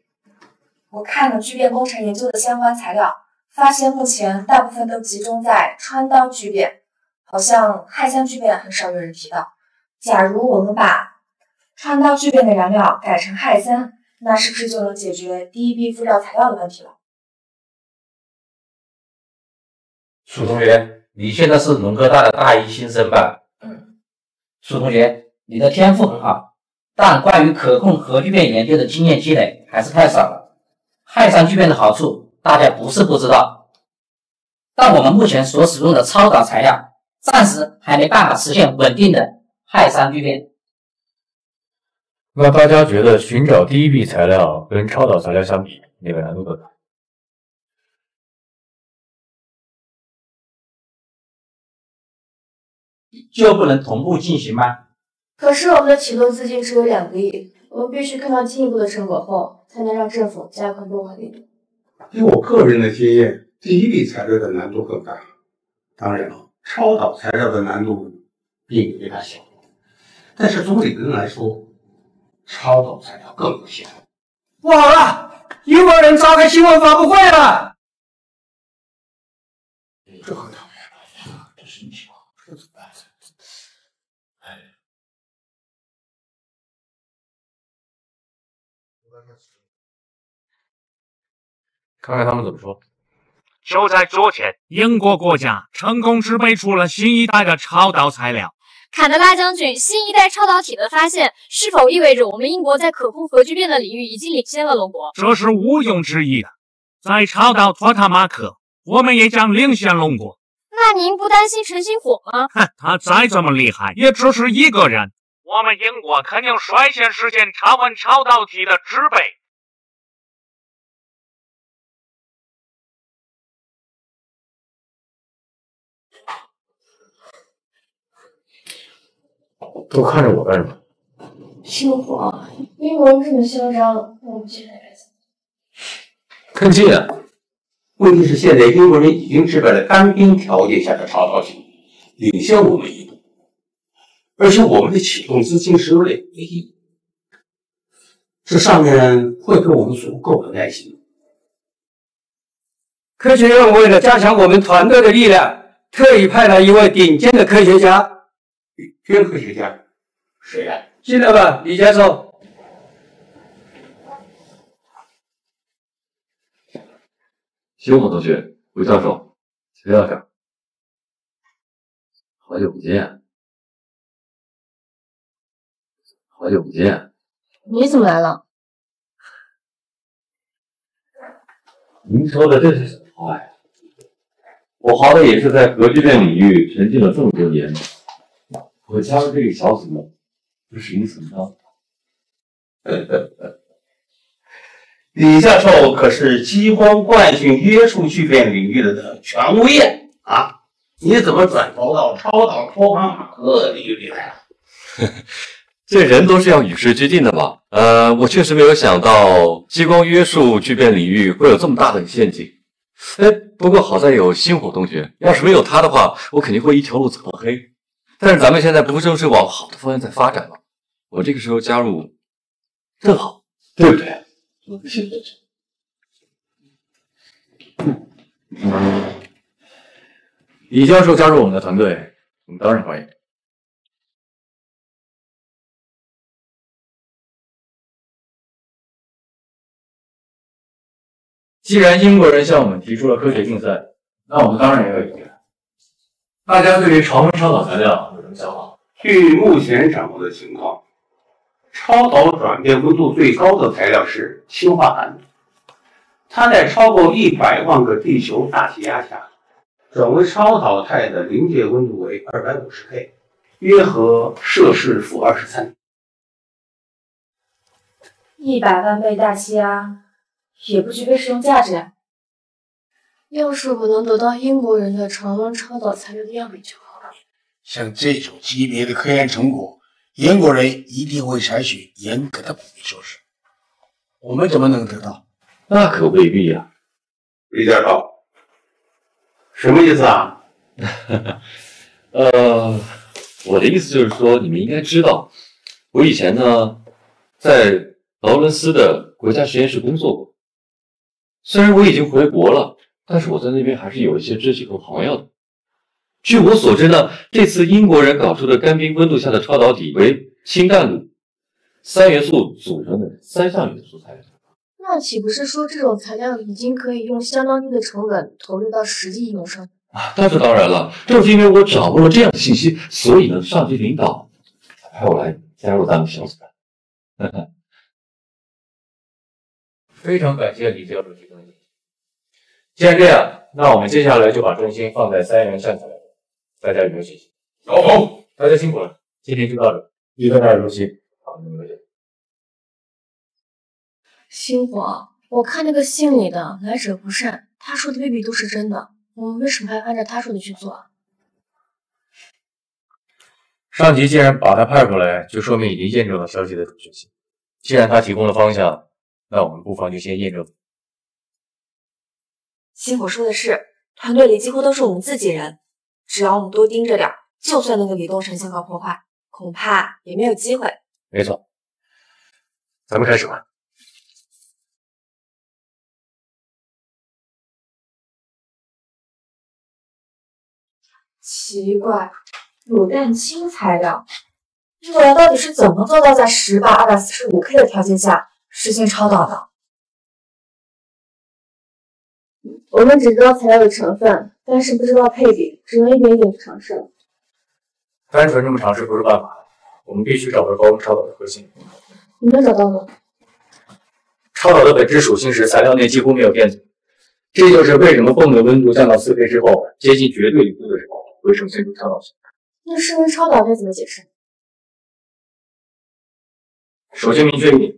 [SPEAKER 31] 我看了聚变工程研究的相关材料，发现目前大部分都集中在穿刀聚变，好像氦三聚变很少有人提到。假如我们把穿刀聚变的燃料改成氦三，那是不是就能解决第一批复料材料的问题了？
[SPEAKER 32] 楚同学，你现在是农科大的大一新生吧？
[SPEAKER 31] 嗯。
[SPEAKER 32] 楚同学，你的天赋很好，但关于可控核聚变研究的经验积累还是太少了。氦三聚变的好处，大家不是不知道，但我们目前所使用的超导材料，暂时还没办法实现稳定的氦三聚变。
[SPEAKER 6] 那大家觉得寻找第一 B 材料跟超导材料相比，哪个难度更大？
[SPEAKER 32] 就不能同步进行吗？
[SPEAKER 9] 可是我们的启动资金只有两个亿，我们必须看到进一步的成果后，才能让政府加快动化力度。
[SPEAKER 14] 以我个人的经验，第一笔材料的难度更大。当然了，超导材料的难度并不太小。但是从理论来说，超导材料更有前途。
[SPEAKER 25] 不好了，英国人召开新闻发布会了。
[SPEAKER 14] 这很讨厌了，这是你情况，这怎么办？哎，
[SPEAKER 6] 看看他们怎么说。
[SPEAKER 24] 就在昨天，英国国家成功制备出了新一代的超导材料。
[SPEAKER 17] 坎德拉将军，新一代超导体的发现是否意味着我们英国在可控核聚变的领域已经领先了龙国？
[SPEAKER 24] 这是毋庸置疑的。在超导托塔马克，我们也将领先龙国。
[SPEAKER 17] 那您不担心陈星火吗？
[SPEAKER 24] 哼，他再怎么厉害，也只是一个人。我们英国肯定率先实现超温超导体的制备。
[SPEAKER 6] 都看着我干什么？
[SPEAKER 17] 星火，英国人这么嚣张，我们现在该怎么？
[SPEAKER 14] 跟进啊！问题是现在英国人已经制备了干冰条件下的超导体，领先我们一步，而且我们的启动资金只有两个亿，这上面会给我们足够的耐心。
[SPEAKER 25] 科学院为了加强我们团队的力量，特意派来一位顶尖的科学家。
[SPEAKER 14] 天科学家，谁呀？
[SPEAKER 25] 进来吧，李教授。
[SPEAKER 20] 星火同学，吴教授，崔校长，好久不见，好久不见。
[SPEAKER 9] 你怎么来了？
[SPEAKER 20] 您说的这是什么话呀？我好歹也是在核聚变领域沉浸了这么多年。我加入这个小组，不是理所应当。
[SPEAKER 14] 李教授可是激光惯性约束聚变领域的权威啊！你怎么转投到超导托卡马克领域里来了？
[SPEAKER 20] 这人都是要与时俱进的嘛。呃，我确实没有想到激光约束聚变领域会有这么大的陷阱。哎，不过好在有星火同学，要是没有他的话，我肯定会一条路走到黑。但是咱们现在不正是往好的方向在发展吗？我这个时候加入，正好，对不对？
[SPEAKER 6] 李教授加入我们的团队，我们当然欢迎。既然英国人向我们提出了科学竞赛，那我们当然也有意见。大家对于常温超导材料有什么想法？
[SPEAKER 14] 据目前掌握的情况，超导转变温度最高的材料是氢化铵，它在超过一百万个地球大气压下，转为超导态的临界温度为二百五十 K，约合摄氏负二十三。
[SPEAKER 10] 一百万倍大气压也不具备使用价值呀。
[SPEAKER 9] 要是我能得到英国人的常温超导材料的样品就好了。
[SPEAKER 21] 像这种级别的科研成果，英国人一定会采取严格的保密措施。我们怎么能得到？
[SPEAKER 20] 那可未必呀。
[SPEAKER 14] 李教授，什么意思啊？
[SPEAKER 20] 呃，我的意思就是说，你们应该知道，我以前呢在劳伦斯的国家实验室工作过。虽然我已经回国了。但是我在那边还是有一些知己和朋友的。据我所知呢，这次英国人搞出的干冰温度下的超导体为氢氮钴三元素组成的三项元素材料。
[SPEAKER 9] 那岂不是说这种材料已经可以用相当低的成本投入到实际应用上？
[SPEAKER 20] 啊，那是当然了。正是因为我掌握了这样的信息，所以呢，上级领导才派我来加入咱们小组的。
[SPEAKER 6] 非常感谢李教授。既然这样，那我们接下来就把重心放在三元善材料上。大家有没有信心？
[SPEAKER 14] 有。
[SPEAKER 6] 大家辛苦了，今天就到这。你在那儿休息。好，你们休
[SPEAKER 9] 星火，我看那个姓李的来者不善，他说的未必都是真的。我们为什么还要按照他说的去做啊？
[SPEAKER 6] 上级既然把他派过来，就说明已经验证了消息的准确性。既然他提供了方向，那我们不妨就先验证。
[SPEAKER 10] 星火说的是，团队里几乎都是我们自己人，只要我们多盯着点，就算那个李东城想搞破坏，恐怕也没有机会。
[SPEAKER 6] 没错，咱们开始吧。
[SPEAKER 10] 奇怪，卤蛋清材料，英国人到底是怎么做到在十八二百四十五 K 的条件下实现超导的？
[SPEAKER 9] 我们只知道材料的成分，但是不知道配比，只能一点一点尝试了。
[SPEAKER 6] 单纯这么尝试不是办法，我们必须找到高温超导的核心。
[SPEAKER 9] 你能找到吗？
[SPEAKER 6] 超导的本质属性是材料内几乎没有电阻，这就是为什么泵的温度降到四 K 之后，接近绝对零度的时候会呈现出超导性。
[SPEAKER 9] 那室温超导该怎么解释？
[SPEAKER 6] 首先明确一点，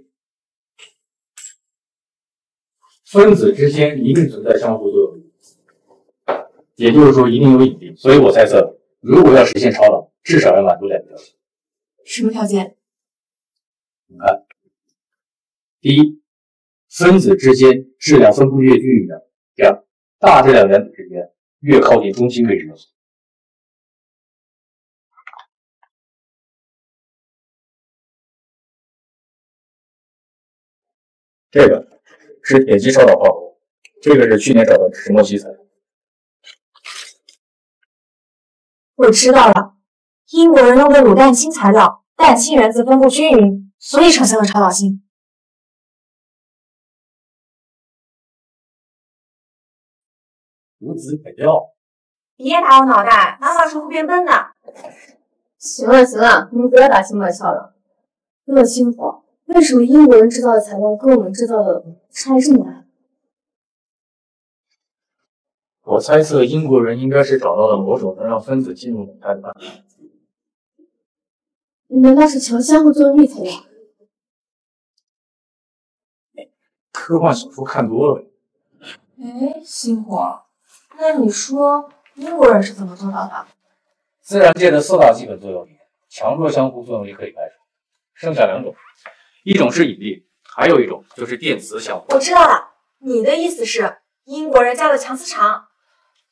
[SPEAKER 6] 分子之间一定存在相互作用，也就是说一定有引力。所以我猜测，如果要实现超导，至少要满足两个条件。
[SPEAKER 10] 什么条件？
[SPEAKER 6] 你看，第一，分子之间质量分布越均匀的；第二，大质量原子之间越靠近中心位置的。这个是铁基超导化合物，这个是去年找到的石墨烯材料。
[SPEAKER 10] 我知道了，英国人用的卤蛋清材料，氮氢原子分布均匀，所以产生了超导性。
[SPEAKER 6] 无子可教，
[SPEAKER 10] 别打我脑袋，妈妈是会变笨的。
[SPEAKER 9] 行了行了，你们不要打情骂俏了。乐星火，为什么英国人制造的材料跟我们制造的差异这么大？
[SPEAKER 6] 我猜测英国人应该是找到了某种能让分子进入母胎的办法。
[SPEAKER 9] 难道是强相互作用力材料？
[SPEAKER 6] 科幻小说看多了。
[SPEAKER 10] 哎，星火，那你说英国人是怎么做到的？
[SPEAKER 6] 自然界的四大基本作用力，强弱相互作用力可以排除，剩下两种，一种是引力，还有一种就是电磁相互。
[SPEAKER 10] 我知道了，你的意思是英国人加了强磁场？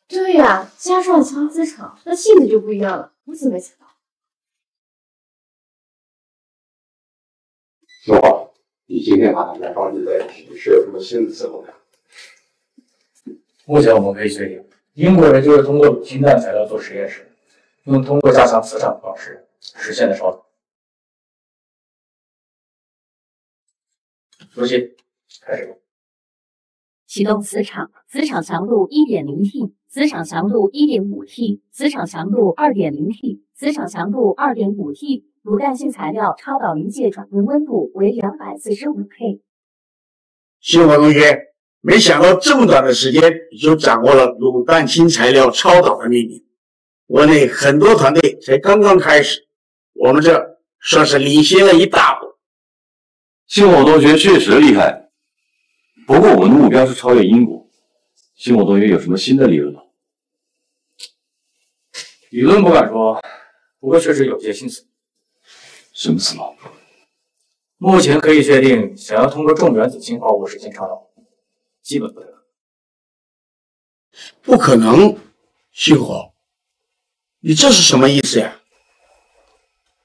[SPEAKER 9] 对呀、加上强磁场，那性质就不一样了。我怎么没想到？
[SPEAKER 14] 小华，你今天把他们装置在一起是有什么新的思路呢？
[SPEAKER 6] 目前我们可以确定，英国人就是通过卤氢氮材料做实验室，用通过加强磁场的方式实现的超导。熟悉，开始吧。
[SPEAKER 13] 启动磁场，磁场强度一点零 T，磁场强度一点五 T，磁场强度二点零 T，磁场强度二点五 T。卤蛋性材料超导临界转运温度为两百四十五 K。
[SPEAKER 21] 新华同学，没想到这么短的时间你就掌握了卤蛋清材料超导的秘密。国内很多团队才刚刚开始，我们这算是领先了一大步。
[SPEAKER 20] 星火同学确实厉害，不过我们的目标是超越英国。星火同学有什么新的理论吗？
[SPEAKER 6] 理论不敢说，不过确实有些新思路。
[SPEAKER 20] 什么思路？
[SPEAKER 6] 目前可以确定，想要通过重原子氢化物实现超导，基本不可能。
[SPEAKER 21] 不可能，星火，你这是什么意思呀？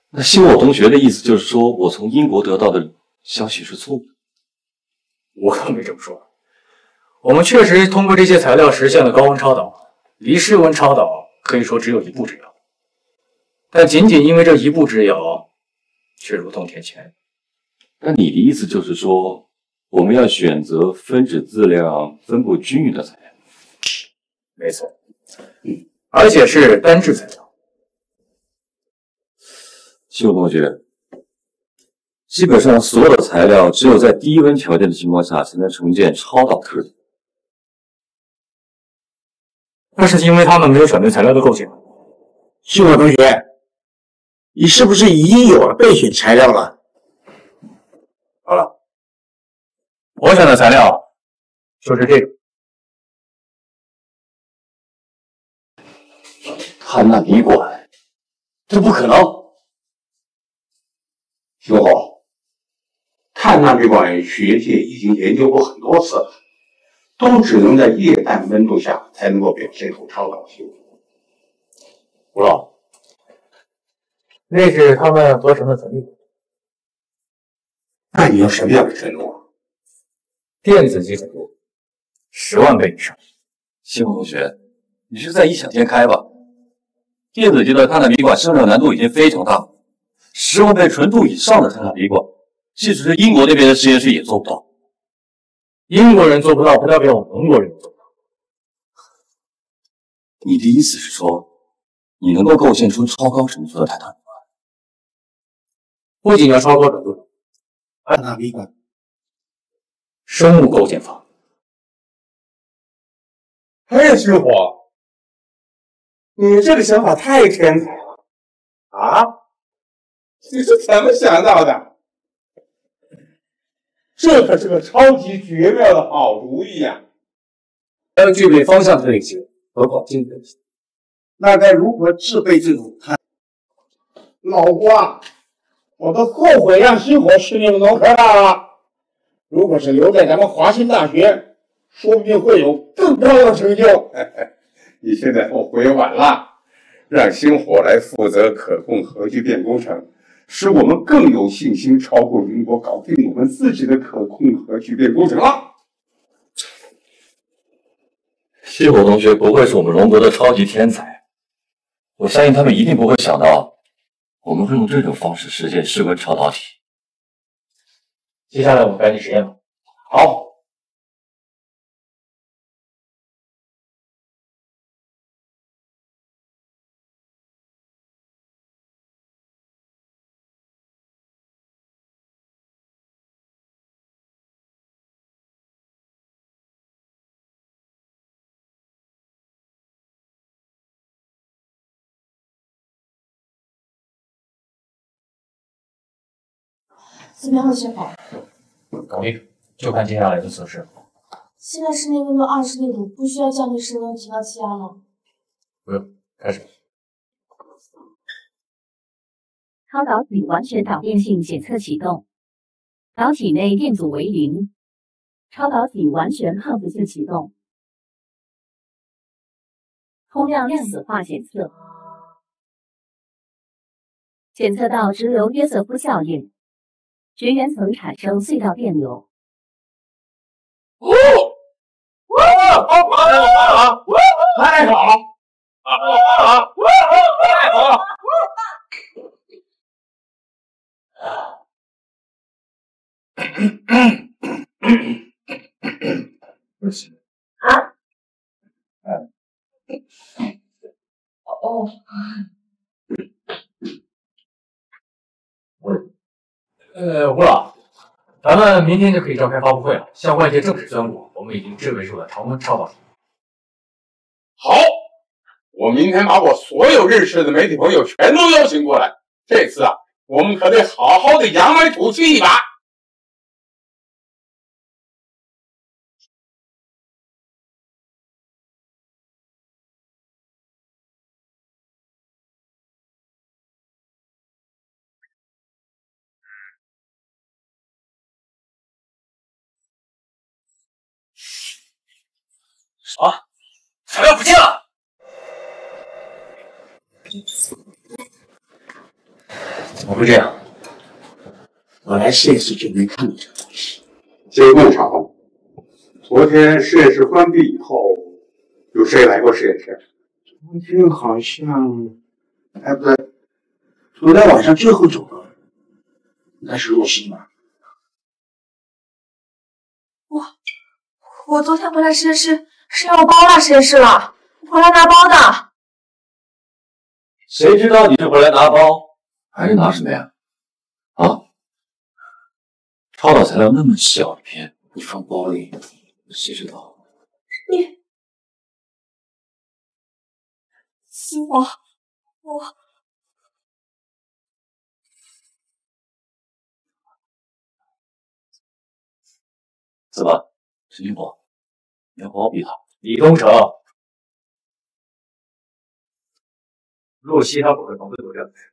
[SPEAKER 20] 那星火同学的意思就是说我从英国得到的消息是错误的？
[SPEAKER 6] 我可没这么说。我们确实通过这些材料实现了高温超导，离室温超导可以说只有一步之遥。但仅仅因为这一步之遥，却如同天堑。
[SPEAKER 20] 那你的意思就是说，我们要选择分子质量分布均匀的材料？
[SPEAKER 6] 没错，嗯，而且是单质材料。
[SPEAKER 20] 星火同学，基本上所有的材料只有在低温条件的情况下才能呈现超导特点。
[SPEAKER 6] 那是因为他们没有选对材料的构型。
[SPEAKER 21] 星火同学，你是不是已经有了备选材料了？
[SPEAKER 6] 好了，我选的材料就是这个。
[SPEAKER 20] 碳纳米管，这不可能！
[SPEAKER 14] 星火，碳纳米管学界已经研究过很多次了，都只能在液氮温度下才能够表现出超导性。
[SPEAKER 6] 吴老，那是他们合成的纯度。
[SPEAKER 14] 那你要什么样的纯度啊？
[SPEAKER 6] 电子级纯度十万倍以上。
[SPEAKER 20] 谢同学，你是在异想天开吧？电子级的碳纳米管生产难度已经非常大了，十万倍纯度以上的碳纳米管，即使是英国那边的实验室也做不到。
[SPEAKER 6] 英国人做不到，不代表我们中国人做不到。
[SPEAKER 20] 你的意思是说，你能够构建出超高程度的碳纳米管？
[SPEAKER 6] 不仅要超高程度，
[SPEAKER 21] 碳纳米管，
[SPEAKER 6] 生物构建法。
[SPEAKER 35] 哎，星火，你这个想法太天才了啊！你是怎么想到的？这可是个超级绝妙的好主意呀！
[SPEAKER 6] 还要具备方向特异性和广径特异性。
[SPEAKER 21] 那该如何制备这种碳？
[SPEAKER 35] 老郭啊，我都后悔让星火去你们农科大了。如果是留在咱们华清大学，说不定会有更高的成就。
[SPEAKER 14] 你现在后悔晚了，让星火来负责可控核聚变工程。使我们更有信心超过英国，搞定我们自己的可控核聚变工程了。
[SPEAKER 20] 谢火同学不愧是我们龙国的超级天才，我相信他们一定不会想到我们会用这种方式实现室温超导体。
[SPEAKER 6] 接下来我们赶紧实验吧。
[SPEAKER 35] 好。
[SPEAKER 9] 怎么样了，谢火？
[SPEAKER 6] 搞定，就看接下来的测试。
[SPEAKER 9] 现在室内温度二十六度，不需要降低室温提高气压吗？
[SPEAKER 6] 不用，开始。
[SPEAKER 13] 超导体完全导电性检测启动，导体内电阻为零。超导体完全抗腐性启动，通量量子化检测，检测到直流约瑟夫效应。绝缘层产生隧道电流。
[SPEAKER 35] 哦，哇，好，好，好，太好了，啊，啊，太好了，
[SPEAKER 10] 不行啊，哦，
[SPEAKER 6] 我。呃，吴老，咱们明天就可以召开发布会了，向外界正式宣布，我们已经制备出了常温超导体。
[SPEAKER 14] 好，我明天把我所有认识的媒体朋友全都邀请过来，这次啊，我们可得好好的扬眉吐气一把。
[SPEAKER 20] 不见了！
[SPEAKER 6] 怎么会这样？
[SPEAKER 21] 我来实验室就没看到这个东西。
[SPEAKER 14] 监控查到，昨天实验室关闭以后，有谁来过实验室？
[SPEAKER 21] 昨天好像……哎，不对，昨天晚上最后走的应该是若曦吧？
[SPEAKER 10] 我我昨天回来实验室。是要包了实验室了，回来拿包的。
[SPEAKER 20] 谁知道你是回来拿包，还是拿什么呀？啊？超导材料那么小一片，你放包里，谁知道？
[SPEAKER 10] 你，星火，我
[SPEAKER 20] 怎么，陈金火，你要包庇他？
[SPEAKER 6] 李东城，若曦她不会放飞做这样的事。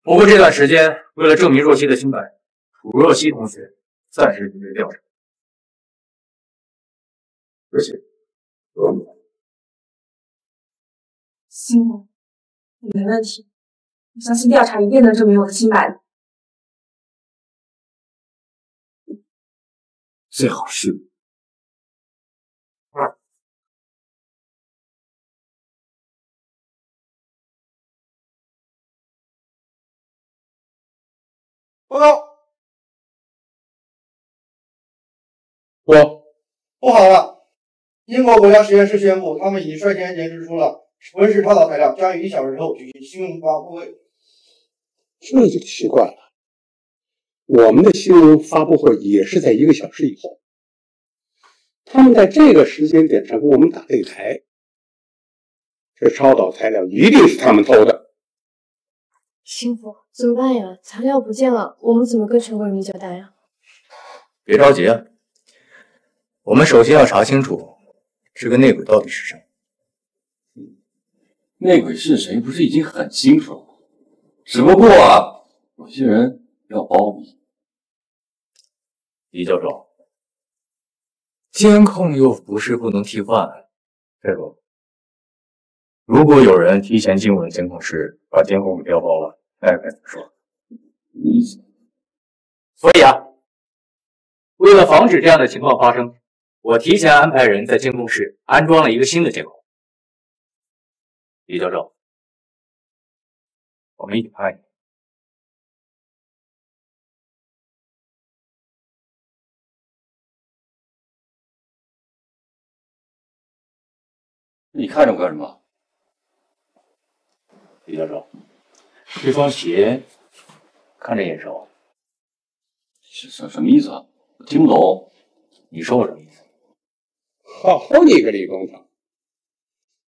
[SPEAKER 6] 不过这段时间，为了证明若曦的清白，楚若曦同学暂时停止调查。而且，
[SPEAKER 10] 星火，你没问题，我相信调查一定能证明我的清白的。
[SPEAKER 21] 最好是
[SPEAKER 16] 报告，
[SPEAKER 21] 说
[SPEAKER 16] 不好了！英国国家实验室宣布，他们已经率先研制出了温室超导材料，将于一小时后举行新闻发布会。
[SPEAKER 14] 这就奇怪了，我们的新闻发布会也是在一个小时以后，他们在这个时间点上给我们打擂台，这超导材料一定是他们偷的。
[SPEAKER 9] 师傅，怎么办呀？材料不见了，我们怎么跟全国人民交代呀？
[SPEAKER 6] 别着急啊，我们首先要查清楚这个内鬼到底是谁。
[SPEAKER 20] 内鬼是谁，不是已经很清楚了吗？只不过啊，有些人要包庇。
[SPEAKER 6] 李教授，监控又不是不能替换。再说，如果有人提前进入了监控室，把监控给调包了，那该怎么说？
[SPEAKER 20] 你
[SPEAKER 6] 所以啊，为了防止这样的情况发生，我提前安排人在监控室安装了一个新的监控。李教授，我们一起拍你。
[SPEAKER 20] 你看着我干什么？
[SPEAKER 6] 李教授，这双鞋看着眼熟，
[SPEAKER 20] 什什什么意思啊？我听不懂。
[SPEAKER 6] 你说我什么意思？
[SPEAKER 14] 好你个李工程！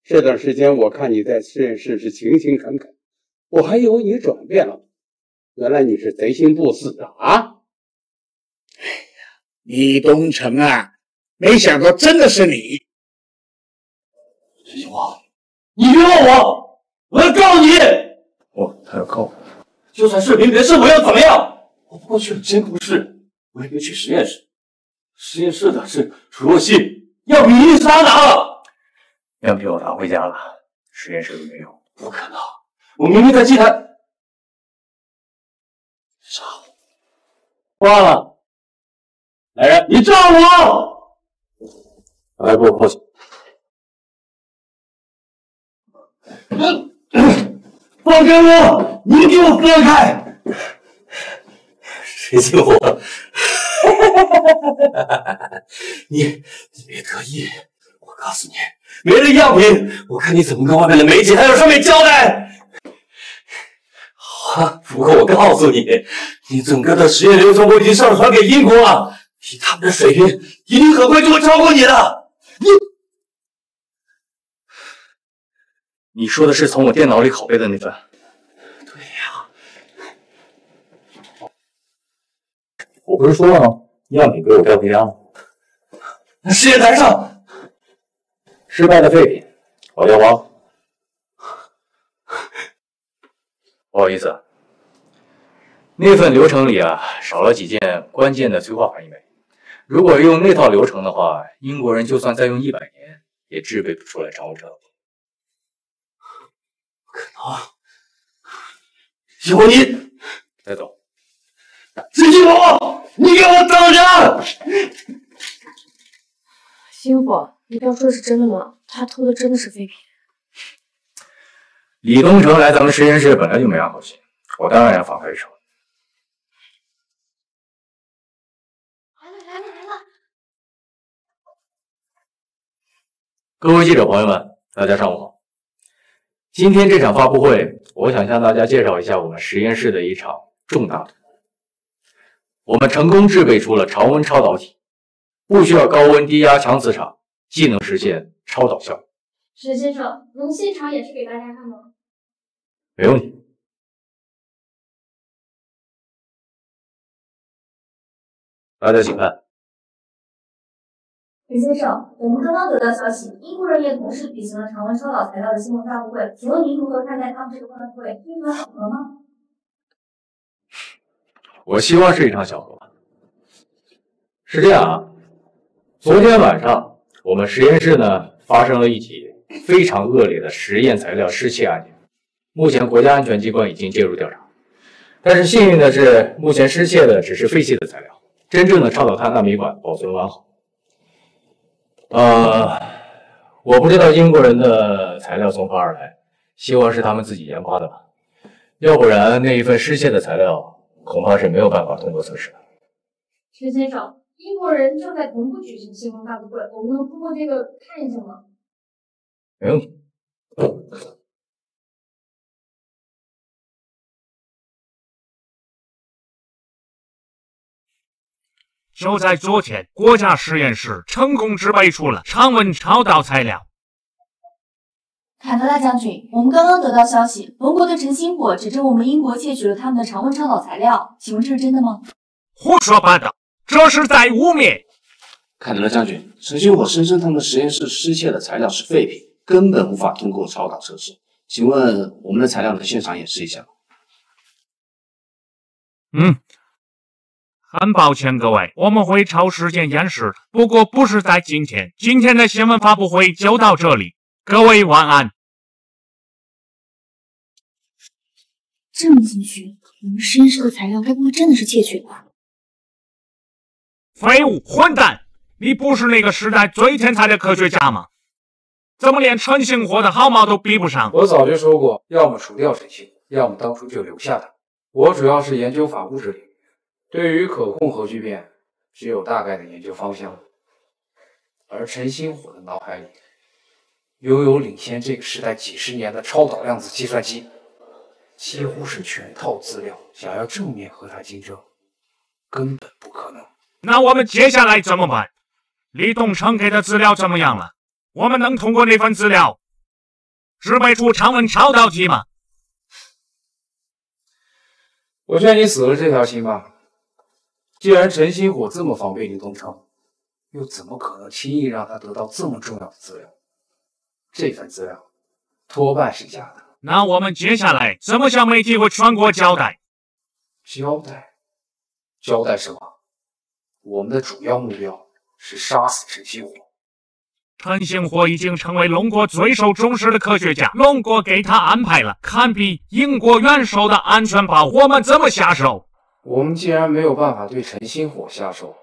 [SPEAKER 14] 这段时间我看你在实验室是勤勤恳恳，我还以为你转变了，原来你是贼心不死啊！
[SPEAKER 21] 李东城啊，没想到真的是你！
[SPEAKER 20] 这句话，你冤枉！我要告你！
[SPEAKER 6] 哦，他要告我。
[SPEAKER 20] 就算视频别是我又怎么样？我不过去了监控室，我也没去实验室。实验室的是楚若曦，样品一定是他拿了。
[SPEAKER 6] 样品我拿回家了，实验室里没有。
[SPEAKER 20] 不可能！我明明在祭坛。杀我！
[SPEAKER 6] 挂了。来人，
[SPEAKER 20] 你炸我！
[SPEAKER 6] 来，给我报警！
[SPEAKER 20] 放开我！你给我放开！
[SPEAKER 6] 谁救我？
[SPEAKER 20] 你你别得意，我告诉你，没了样品，我看你怎么跟外面的媒体还有上面交代。好啊，不过我告诉你，你整个的实验流程我已经上传给英国了，以他们的水平，一定很快就会超过你的。你
[SPEAKER 6] 你说的是从我电脑里拷贝的那份？
[SPEAKER 20] 对呀。
[SPEAKER 6] 我不是说了吗？样品给我带回家了。
[SPEAKER 20] 那实验台上
[SPEAKER 6] 失败的废品，我调包。不好意思，那份流程里啊少了几件关键的催化反应酶。如果用那套流程的话，英国人就算再用一百年，也制备不出来常温超导体。
[SPEAKER 20] 不可能！有你，
[SPEAKER 6] 带走。
[SPEAKER 20] 金金龙，你给我等着！
[SPEAKER 9] 星火，你不要说的是真的吗？他偷的真的是废品？
[SPEAKER 6] 李东城来咱们实验室本来就没安好心，我当然要放他一声。
[SPEAKER 9] 来了来了来了！
[SPEAKER 6] 各位记者朋友们，大家上午好。今天这场发布会，我想向大家介绍一下我们实验室的一场重大突破。我们成功制备出了常温超导体，不需要高温低压强磁场，既能实现超导效果。
[SPEAKER 9] 沈先生，能现场演示给大家看吗？
[SPEAKER 6] 没问题。大家请看。
[SPEAKER 15] 李先生，我们刚刚得到消息，英国人也同时举行了常温超导材料的新闻发布会，请问您如何看待他们这个发布会？是一场巧合吗？
[SPEAKER 6] 我希望是一场巧合。是这样啊，昨天晚上我们实验室呢发生了一起非常恶劣的实验材料失窃案件，目前国家安全机关已经介入调查。但是幸运的是，目前失窃的只是废弃的材料，真正的超导碳纳米管保存完好。呃，我不知道英国人的材料从何而来，希望是他们自己研发的吧，要不然那一份失窃的材料恐怕是没有办法通过测试的。
[SPEAKER 9] 陈先生，英国人正在同步举行新闻发布会，我们能通过这个看一下吗？
[SPEAKER 6] 没问题。
[SPEAKER 24] 就在昨天，国家实验室成功制备出了常温超导材料。
[SPEAKER 10] 坎德拉将军，我们刚刚得到消息，龙国的陈星火指证我们英国窃取了他们的常温超导材料，请问这是真的吗？
[SPEAKER 24] 胡说八道，这是在污蔑！
[SPEAKER 18] 坎德拉将军，陈星火声称他们实验室失窃的材料是废品，根本无法通过超导测试。请问我们的材料能现场演示一下吗？
[SPEAKER 24] 嗯。很抱歉，各位，我们会超时间演示，不过不是在今天。今天的新闻发布会就到这里，各位晚安。
[SPEAKER 36] 这么心虚，我们实验室的材料该不会真的是窃取的吧？
[SPEAKER 24] 废物，混蛋！你不是那个时代最天才的科学家吗？怎么连陈星火的号码都比不上？
[SPEAKER 22] 我早就说过，要么除掉陈星，要么当初就留下他。我主要是研究法物质领域。对于可控核聚变，只有大概的研究方向。而陈星火的脑海里拥有领先这个时代几十年的超导量子计算机，几乎是全套资料。想要正面和他竞争，根本不可能。
[SPEAKER 24] 那我们接下来怎么办？李东成给的资料怎么样了？我们能通过那份资料制备出常温超导体吗？
[SPEAKER 22] 我劝你死了这条心吧。既然陈星火这么防备李东城，又怎么可能轻易让他得到这么重要的资料？这份资料多半是假的。
[SPEAKER 24] 那我们接下来怎么向媒体和全国交代？
[SPEAKER 22] 交代？交代什么？我们的主要目标是杀死陈星火。
[SPEAKER 24] 陈星火已经成为龙国最受重视的科学家，龙国给他安排了堪比英国元首的安全保护，我们怎么下手？
[SPEAKER 22] 我们既然没有办法对陈星火下手，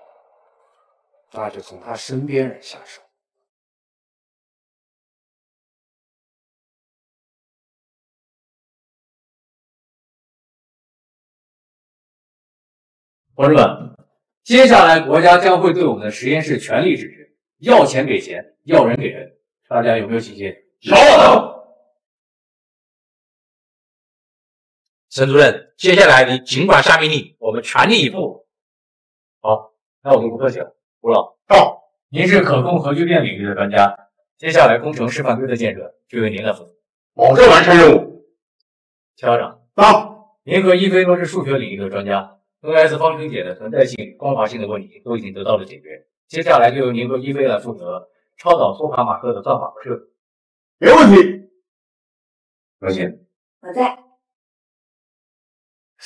[SPEAKER 22] 那就从他身边人下手。
[SPEAKER 6] 同志们，接下来国家将会对我们的实验室全力支持，要钱给钱，要人给人，大家有没有信心？
[SPEAKER 14] 有。
[SPEAKER 37] 沈主任，接下来你尽管下命令，我们全力以赴。
[SPEAKER 6] 好，那我们不客气了。吴老到，您是可控核聚变领域的专家，接下来工程示范堆的建设就由您来负责，
[SPEAKER 14] 保证完成任务。
[SPEAKER 6] 校长
[SPEAKER 14] 到，
[SPEAKER 6] 您和一飞都是数学领域的专家，N-S 方程解的存在性、光滑性的问题都已经得到了解决，接下来就由您和一飞来负责超导托卡马克的算法和设计。
[SPEAKER 14] 没问题。
[SPEAKER 6] 何心，
[SPEAKER 10] 我在。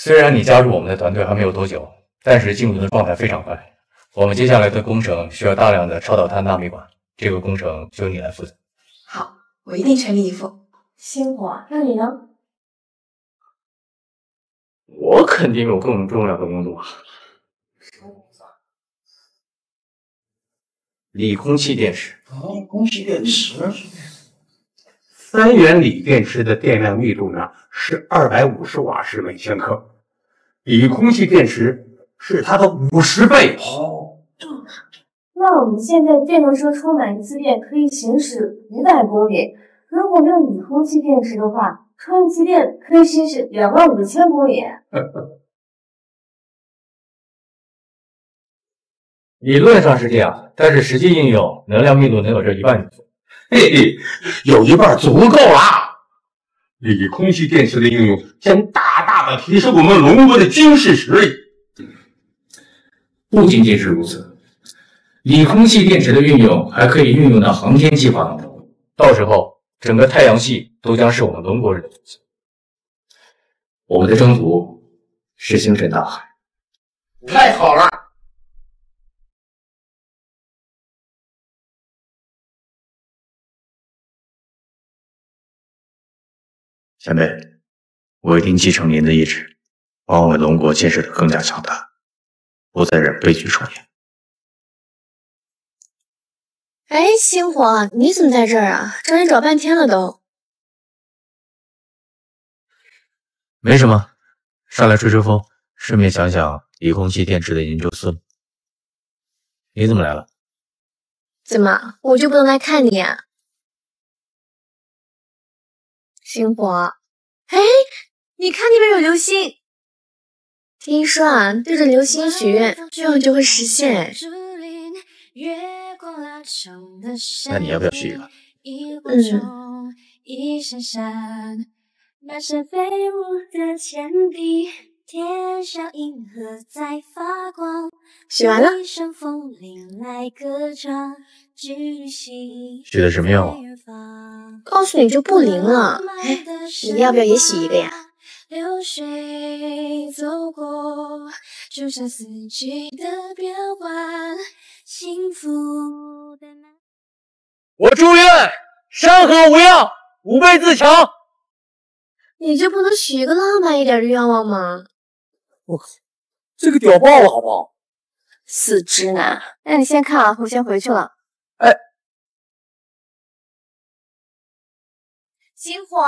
[SPEAKER 6] 虽然你加入我们的团队还没有多久，但是进入的状态非常快。我们接下来的工程需要大量的超导碳纳米管，这个工程就由你来负责。
[SPEAKER 10] 好，我一定全力以赴。
[SPEAKER 9] 星火，那你呢？
[SPEAKER 6] 我肯定有更重要的工作。锂空气电池。
[SPEAKER 38] 锂空气电池。
[SPEAKER 14] 三元锂电池的电量密度呢是二百五十瓦时每千克，锂空气电池是它的五十倍
[SPEAKER 9] 哦。那我们现在电动车充满一次电可以行驶五百公里，如果没有锂空气电池的话，充一次电可以行驶两万五千公里。
[SPEAKER 6] 理论上是这样，但是实际应用能量密度能有这一半。
[SPEAKER 14] 嘿嘿，有一半足够了。锂空气电池的应用将大大提升我们龙国的军事实力。
[SPEAKER 6] 不仅仅是如此，锂空气电池的运用还可以运用到航天计划当中。到时候，整个太阳系都将是我们龙国人的。我们的征途是星辰大海。
[SPEAKER 14] 太好了。
[SPEAKER 6] 前辈，我一定继承您的意志，把我们龙国建设的更加强大。不再让悲剧重演。
[SPEAKER 9] 哎，星火，你怎么在这儿啊？找你找半天了都。
[SPEAKER 6] 没什么，上来吹吹风，顺便想想离空气电池的研究生。你怎么来了？
[SPEAKER 9] 怎么，我就不能来看你啊？星火，哎，你看那边有流星，听说啊，对着流星许愿，愿望就会实现。
[SPEAKER 6] 那你要不要许一个？
[SPEAKER 9] 嗯。
[SPEAKER 39] 满山飞舞的钱币，天上银河在发光。
[SPEAKER 9] 许完了。
[SPEAKER 6] 许的什么愿望？
[SPEAKER 9] 告诉你就不灵了。哎，你要不要也许一个呀？
[SPEAKER 39] 流水走过，就像四季的变换。幸福的
[SPEAKER 40] 我祝愿山河无恙，吾辈自强。
[SPEAKER 9] 你就不能许一个浪漫一点的愿望吗？
[SPEAKER 40] 我靠，这个屌爆了，好不好？
[SPEAKER 9] 死直男！那你先看啊，我先回去了。
[SPEAKER 40] 哎，
[SPEAKER 9] 星火，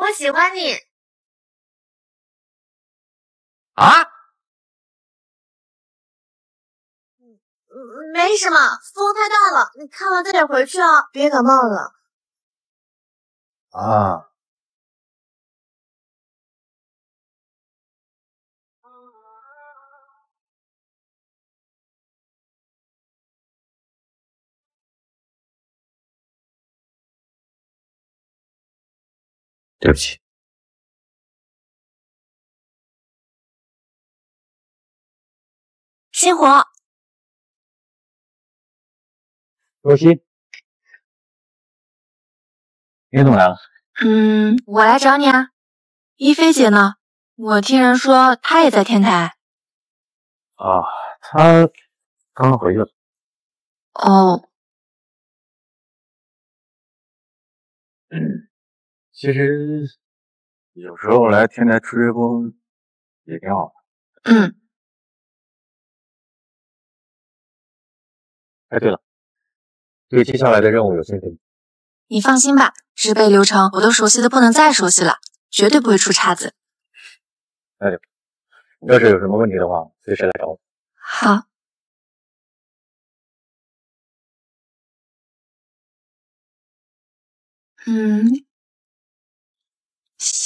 [SPEAKER 9] 我喜欢你。
[SPEAKER 40] 啊？
[SPEAKER 9] 没什么，风太大了，你看完早点回去啊，别感冒了。
[SPEAKER 6] 啊。对不起，
[SPEAKER 9] 星火，
[SPEAKER 6] 若曦，你怎么来了？
[SPEAKER 41] 嗯，我来找你啊。一菲姐呢？我听人说她也在天台。
[SPEAKER 6] 啊，她刚刚回去了。
[SPEAKER 41] 哦，
[SPEAKER 6] 嗯。其实有时候来天台吹吹风也挺好
[SPEAKER 41] 的。嗯。
[SPEAKER 6] 哎，对了，对接下来的任务有信心吗？
[SPEAKER 41] 你放心吧，植被流程我都熟悉的不能再熟悉了，绝对不会出岔子。
[SPEAKER 6] 那就，要是有什么问题的话，随时来找我。
[SPEAKER 41] 好。嗯。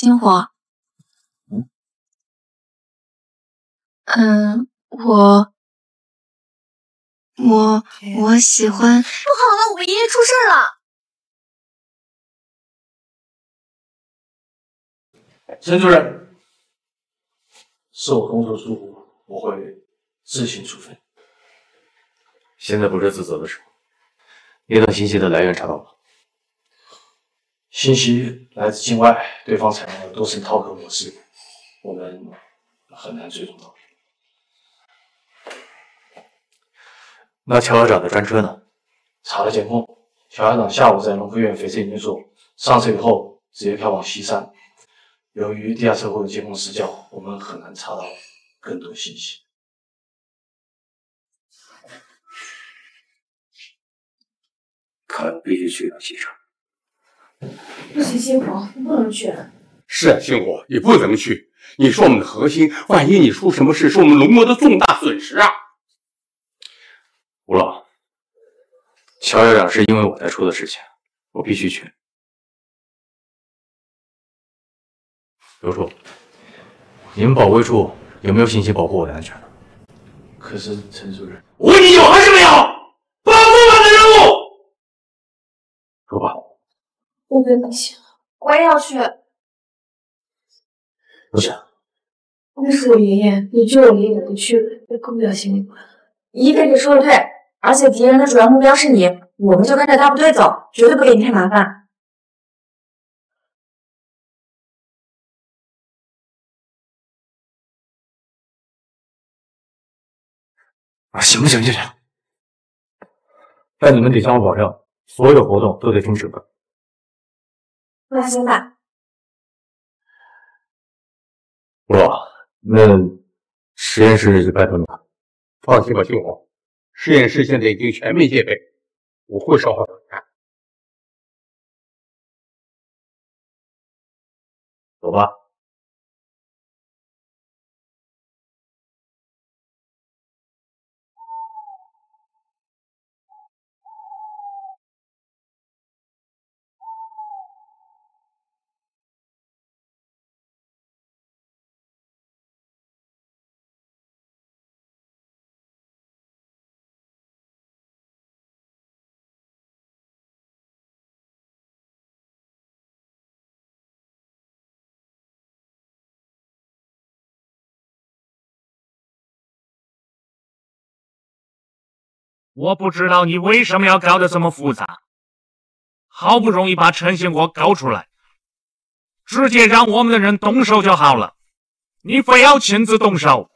[SPEAKER 41] 星火，
[SPEAKER 6] 嗯，
[SPEAKER 41] 嗯，我，我我喜欢。不
[SPEAKER 9] 好了，我爷爷出事了。
[SPEAKER 42] 陈主任，是我工作疏忽，我会自行处分。
[SPEAKER 6] 现在不是自责的时候。那段信息的来源查到了。
[SPEAKER 42] 信息来自境外，对方采用了多层套壳模式，我们很难追踪到。
[SPEAKER 6] 那乔校长的专车呢？
[SPEAKER 42] 查了监控，乔校长下午在农科院翡翠研究所上车以后，直接飘往西山。由于地下车库的监控死角，我们很难查到更多信息。
[SPEAKER 6] 看必须去趟西山。
[SPEAKER 9] 不行，星火，你不能去。
[SPEAKER 14] 是啊，星火，你不能去。你是我们的核心，万一你出什么事，是我们龙国的重大损失啊！
[SPEAKER 6] 吴老，乔校长是因为我才出的事情，我必须去。刘处，你们保卫处有没有信息保护我的安全？
[SPEAKER 42] 可是陈主任，
[SPEAKER 14] 我问你有还是没有？报这么的任务，
[SPEAKER 6] 说吧。
[SPEAKER 9] 我跟你去，我也要去。
[SPEAKER 6] 不行。
[SPEAKER 9] 那是我爷爷，你救我爷爷不去，也更不要心里关。
[SPEAKER 10] 一菲你说的对，而且敌人的主要目标是你，我们就跟着大部队走，绝对不给你添麻烦。
[SPEAKER 6] 啊，行不行就行，但你们得向我保证，所有活动都得停止。
[SPEAKER 10] 放心吧，
[SPEAKER 6] 吴老，那
[SPEAKER 29] 实验室就拜托你了。放心吧，星火，实验室现在已经全面戒备，我会稍后看。
[SPEAKER 42] 走吧。
[SPEAKER 24] 我不知道你为什么要搞得这么复杂，好不容易把陈兴国搞出来，直接让我们的人动手就好了，你非要亲自动手。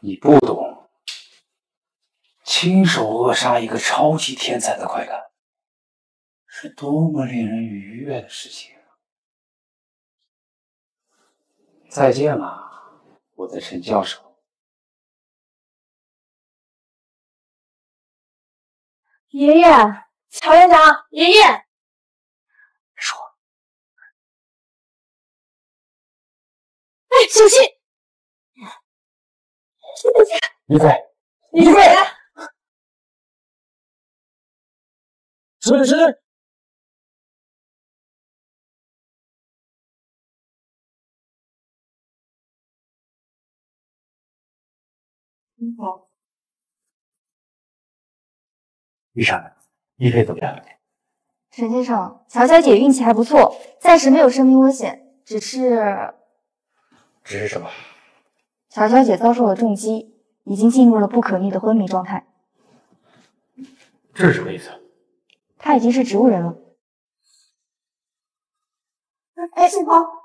[SPEAKER 22] 你不懂，亲手扼杀一个超级天才的快感，是多么令人愉悦的事情。再见了，我的陈教授。
[SPEAKER 17] 爷爷，乔院长，爷爷，
[SPEAKER 22] 说，
[SPEAKER 17] 哎，小心！
[SPEAKER 22] 一飞，一菲，
[SPEAKER 17] 一菲，
[SPEAKER 22] 什么什么？
[SPEAKER 17] 你好。
[SPEAKER 22] 医生，一菲怎么样？
[SPEAKER 31] 沈先生，乔小姐运气还不错，暂时没有生命危险，只是……
[SPEAKER 22] 只是什么？
[SPEAKER 31] 乔小姐遭受了重击，已经进入了不可逆的昏迷状态。
[SPEAKER 22] 这是什么意思？
[SPEAKER 31] 她已经是植物人了。
[SPEAKER 17] 哎，幸好。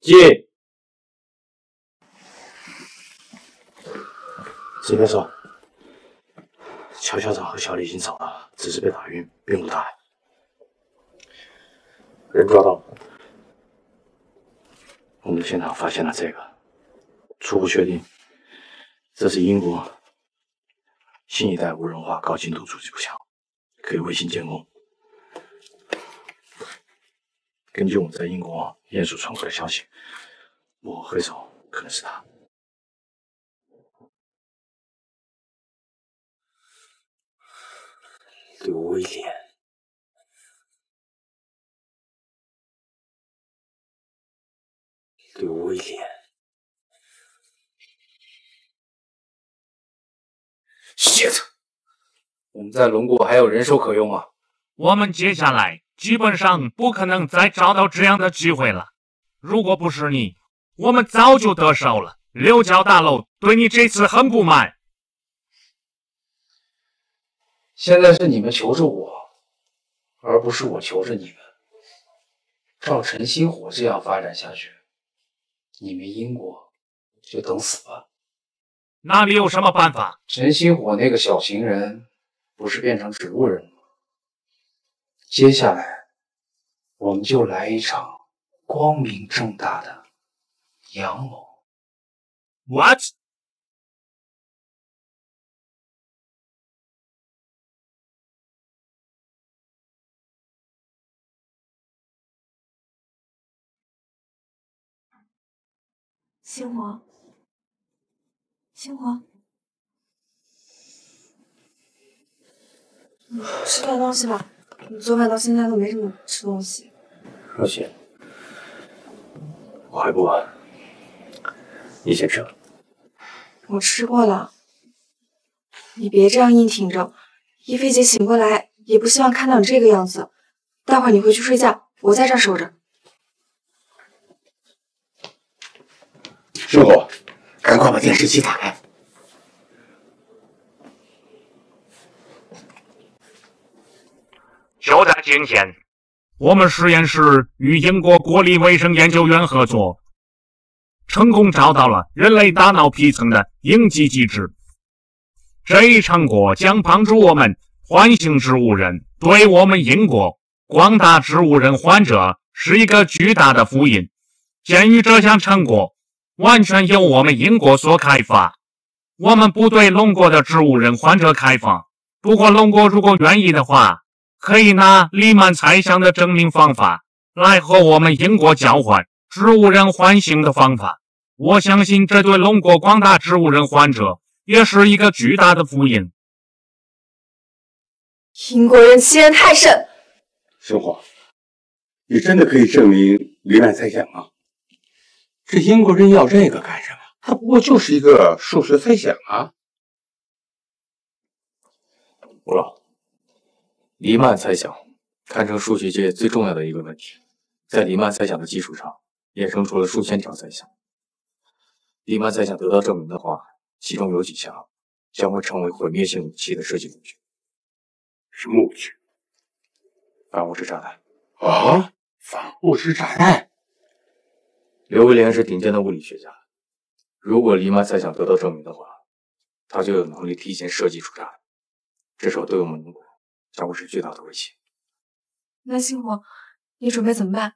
[SPEAKER 42] 进。
[SPEAKER 22] 这边说，乔校长和小李已经走了，只是被打晕，并无大碍。人抓到了，我们的现场发现了这个，初步确定，这是英国新一代无人化高精度狙击步枪，可以卫星监控。根据我们在英国鼹鼠传回的消息，幕后黑手可能是他。刘威廉，刘威廉，shit！我们在龙国还有人手可用吗？
[SPEAKER 24] 我们接下来。基本上不可能再找到这样的机会了。如果不是你，我们早就得手了。六角大楼对你这次很不满。
[SPEAKER 22] 现在是你们求着我，而不是我求着你们。照陈星火这样发展下去，你们英国就等死吧。
[SPEAKER 24] 那里有什么办法？
[SPEAKER 22] 陈星火那个小情人不是变成植物人了？接下来，我们就来一场光明正大的阳谋。
[SPEAKER 24] What？
[SPEAKER 10] 星火，星火，吃点东西吧。你昨晚到现在都没怎么吃东西。
[SPEAKER 22] 若曦，我还不晚，你先吃。
[SPEAKER 10] 我吃过了。你别这样硬挺着，一菲姐醒过来也不希望看到你这个样子。待会儿你回去睡觉，我在这儿守着。
[SPEAKER 21] 师傅，赶快把电视机打开。
[SPEAKER 24] 就在今天，我们实验室与英国国立卫生研究院合作，成功找到了人类大脑皮层的应激机制。这一成果将帮助我们唤醒植物人，对我们英国广大植物人患者是一个巨大的福音。鉴于这项成果完全由我们英国所开发，我们不对龙国的植物人患者开放。不过，龙国如果愿意的话，可以拿黎曼猜想的证明方法来和我们英国交换植物人唤醒的方法。我相信这对龙国广大植物人患者。也是一个巨大的福音。
[SPEAKER 17] 英国人欺人太甚！
[SPEAKER 14] 兄火，你真的可以证明黎曼猜想吗？这英国人要这个干什么？他不过就是一个数学猜想啊！
[SPEAKER 6] 吴老，黎曼猜想堪称数学界最重要的一个问题，在黎曼猜想的基础上，衍生出了数千条猜想。黎曼猜想得到证明的话。其中有几项将会成为毁灭性武器的设计工具。
[SPEAKER 14] 什么武器？
[SPEAKER 6] 反物质炸弹。
[SPEAKER 14] 啊！反物质炸弹。
[SPEAKER 6] 刘威廉是顶尖的物理学家，如果黎曼猜想得到证明的话，他就有能力提前设计出炸弹，至少对我们英国将会是巨大的威胁。
[SPEAKER 10] 那星火，你准备怎么办？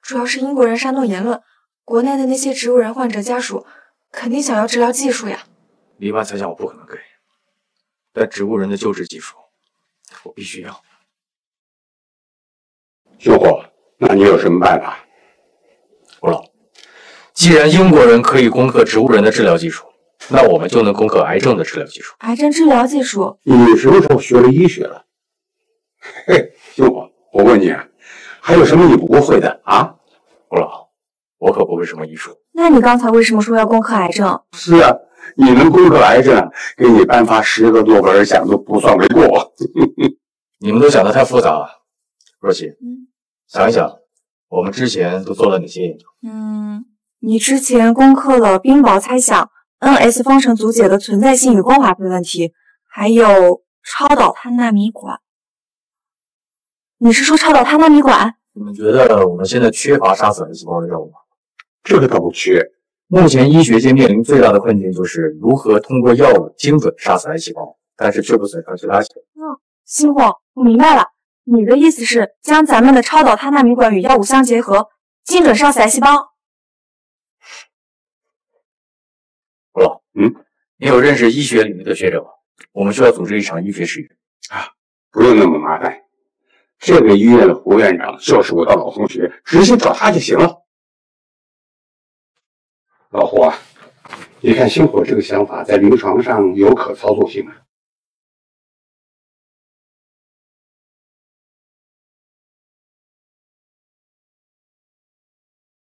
[SPEAKER 10] 主要是英国人煽动言论，国内的那些植物人患者家属。肯定想要治疗技术呀！
[SPEAKER 6] 黎曼猜想我不可能给，但植物人的救治技术我必须要。
[SPEAKER 14] 星火，那你有什么办法？
[SPEAKER 6] 吴老，既然英国人可以攻克植物人的治疗技术，那我们就能攻克癌症的治疗技术。
[SPEAKER 10] 癌症治疗技术？
[SPEAKER 14] 你什么时候学了医学了？嘿，兄火，我问你，还有什么你不会的啊？
[SPEAKER 6] 吴老，我可不会什么医术。
[SPEAKER 10] 那你刚才为什么说要攻克癌症？
[SPEAKER 14] 是啊，你能攻克癌症，给你颁发十个诺贝尔奖都不算为过。
[SPEAKER 6] 你们都想的太复杂了，若曦，想一想，我们之前都做了哪些研究？
[SPEAKER 10] 嗯，你之前攻克了冰雹猜想、N-S 方程组解的存在性与光滑分问题，还有超导碳纳米管。你是说超导碳纳米管？
[SPEAKER 6] 你们觉得我们现在缺乏杀死癌细胞的药物吗？
[SPEAKER 14] 这个倒不缺。
[SPEAKER 6] 目前医学界面临最大的困境就是如何通过药物精准杀死癌细胞，但是却不损伤其他细胞。
[SPEAKER 10] 哦，星火，我明白了，你的意思是将咱们的超导碳纳米管与药物相结合，精准杀死癌细胞。
[SPEAKER 6] 吴老，嗯，你有认识医学领域的学者吗？我们需要组织一场医学实验。
[SPEAKER 14] 啊，不用那么麻烦，这个医院的胡院长就是我的老同学，直接找他就行了。老胡啊，你看星火这个想法在临床上有可操作性吗？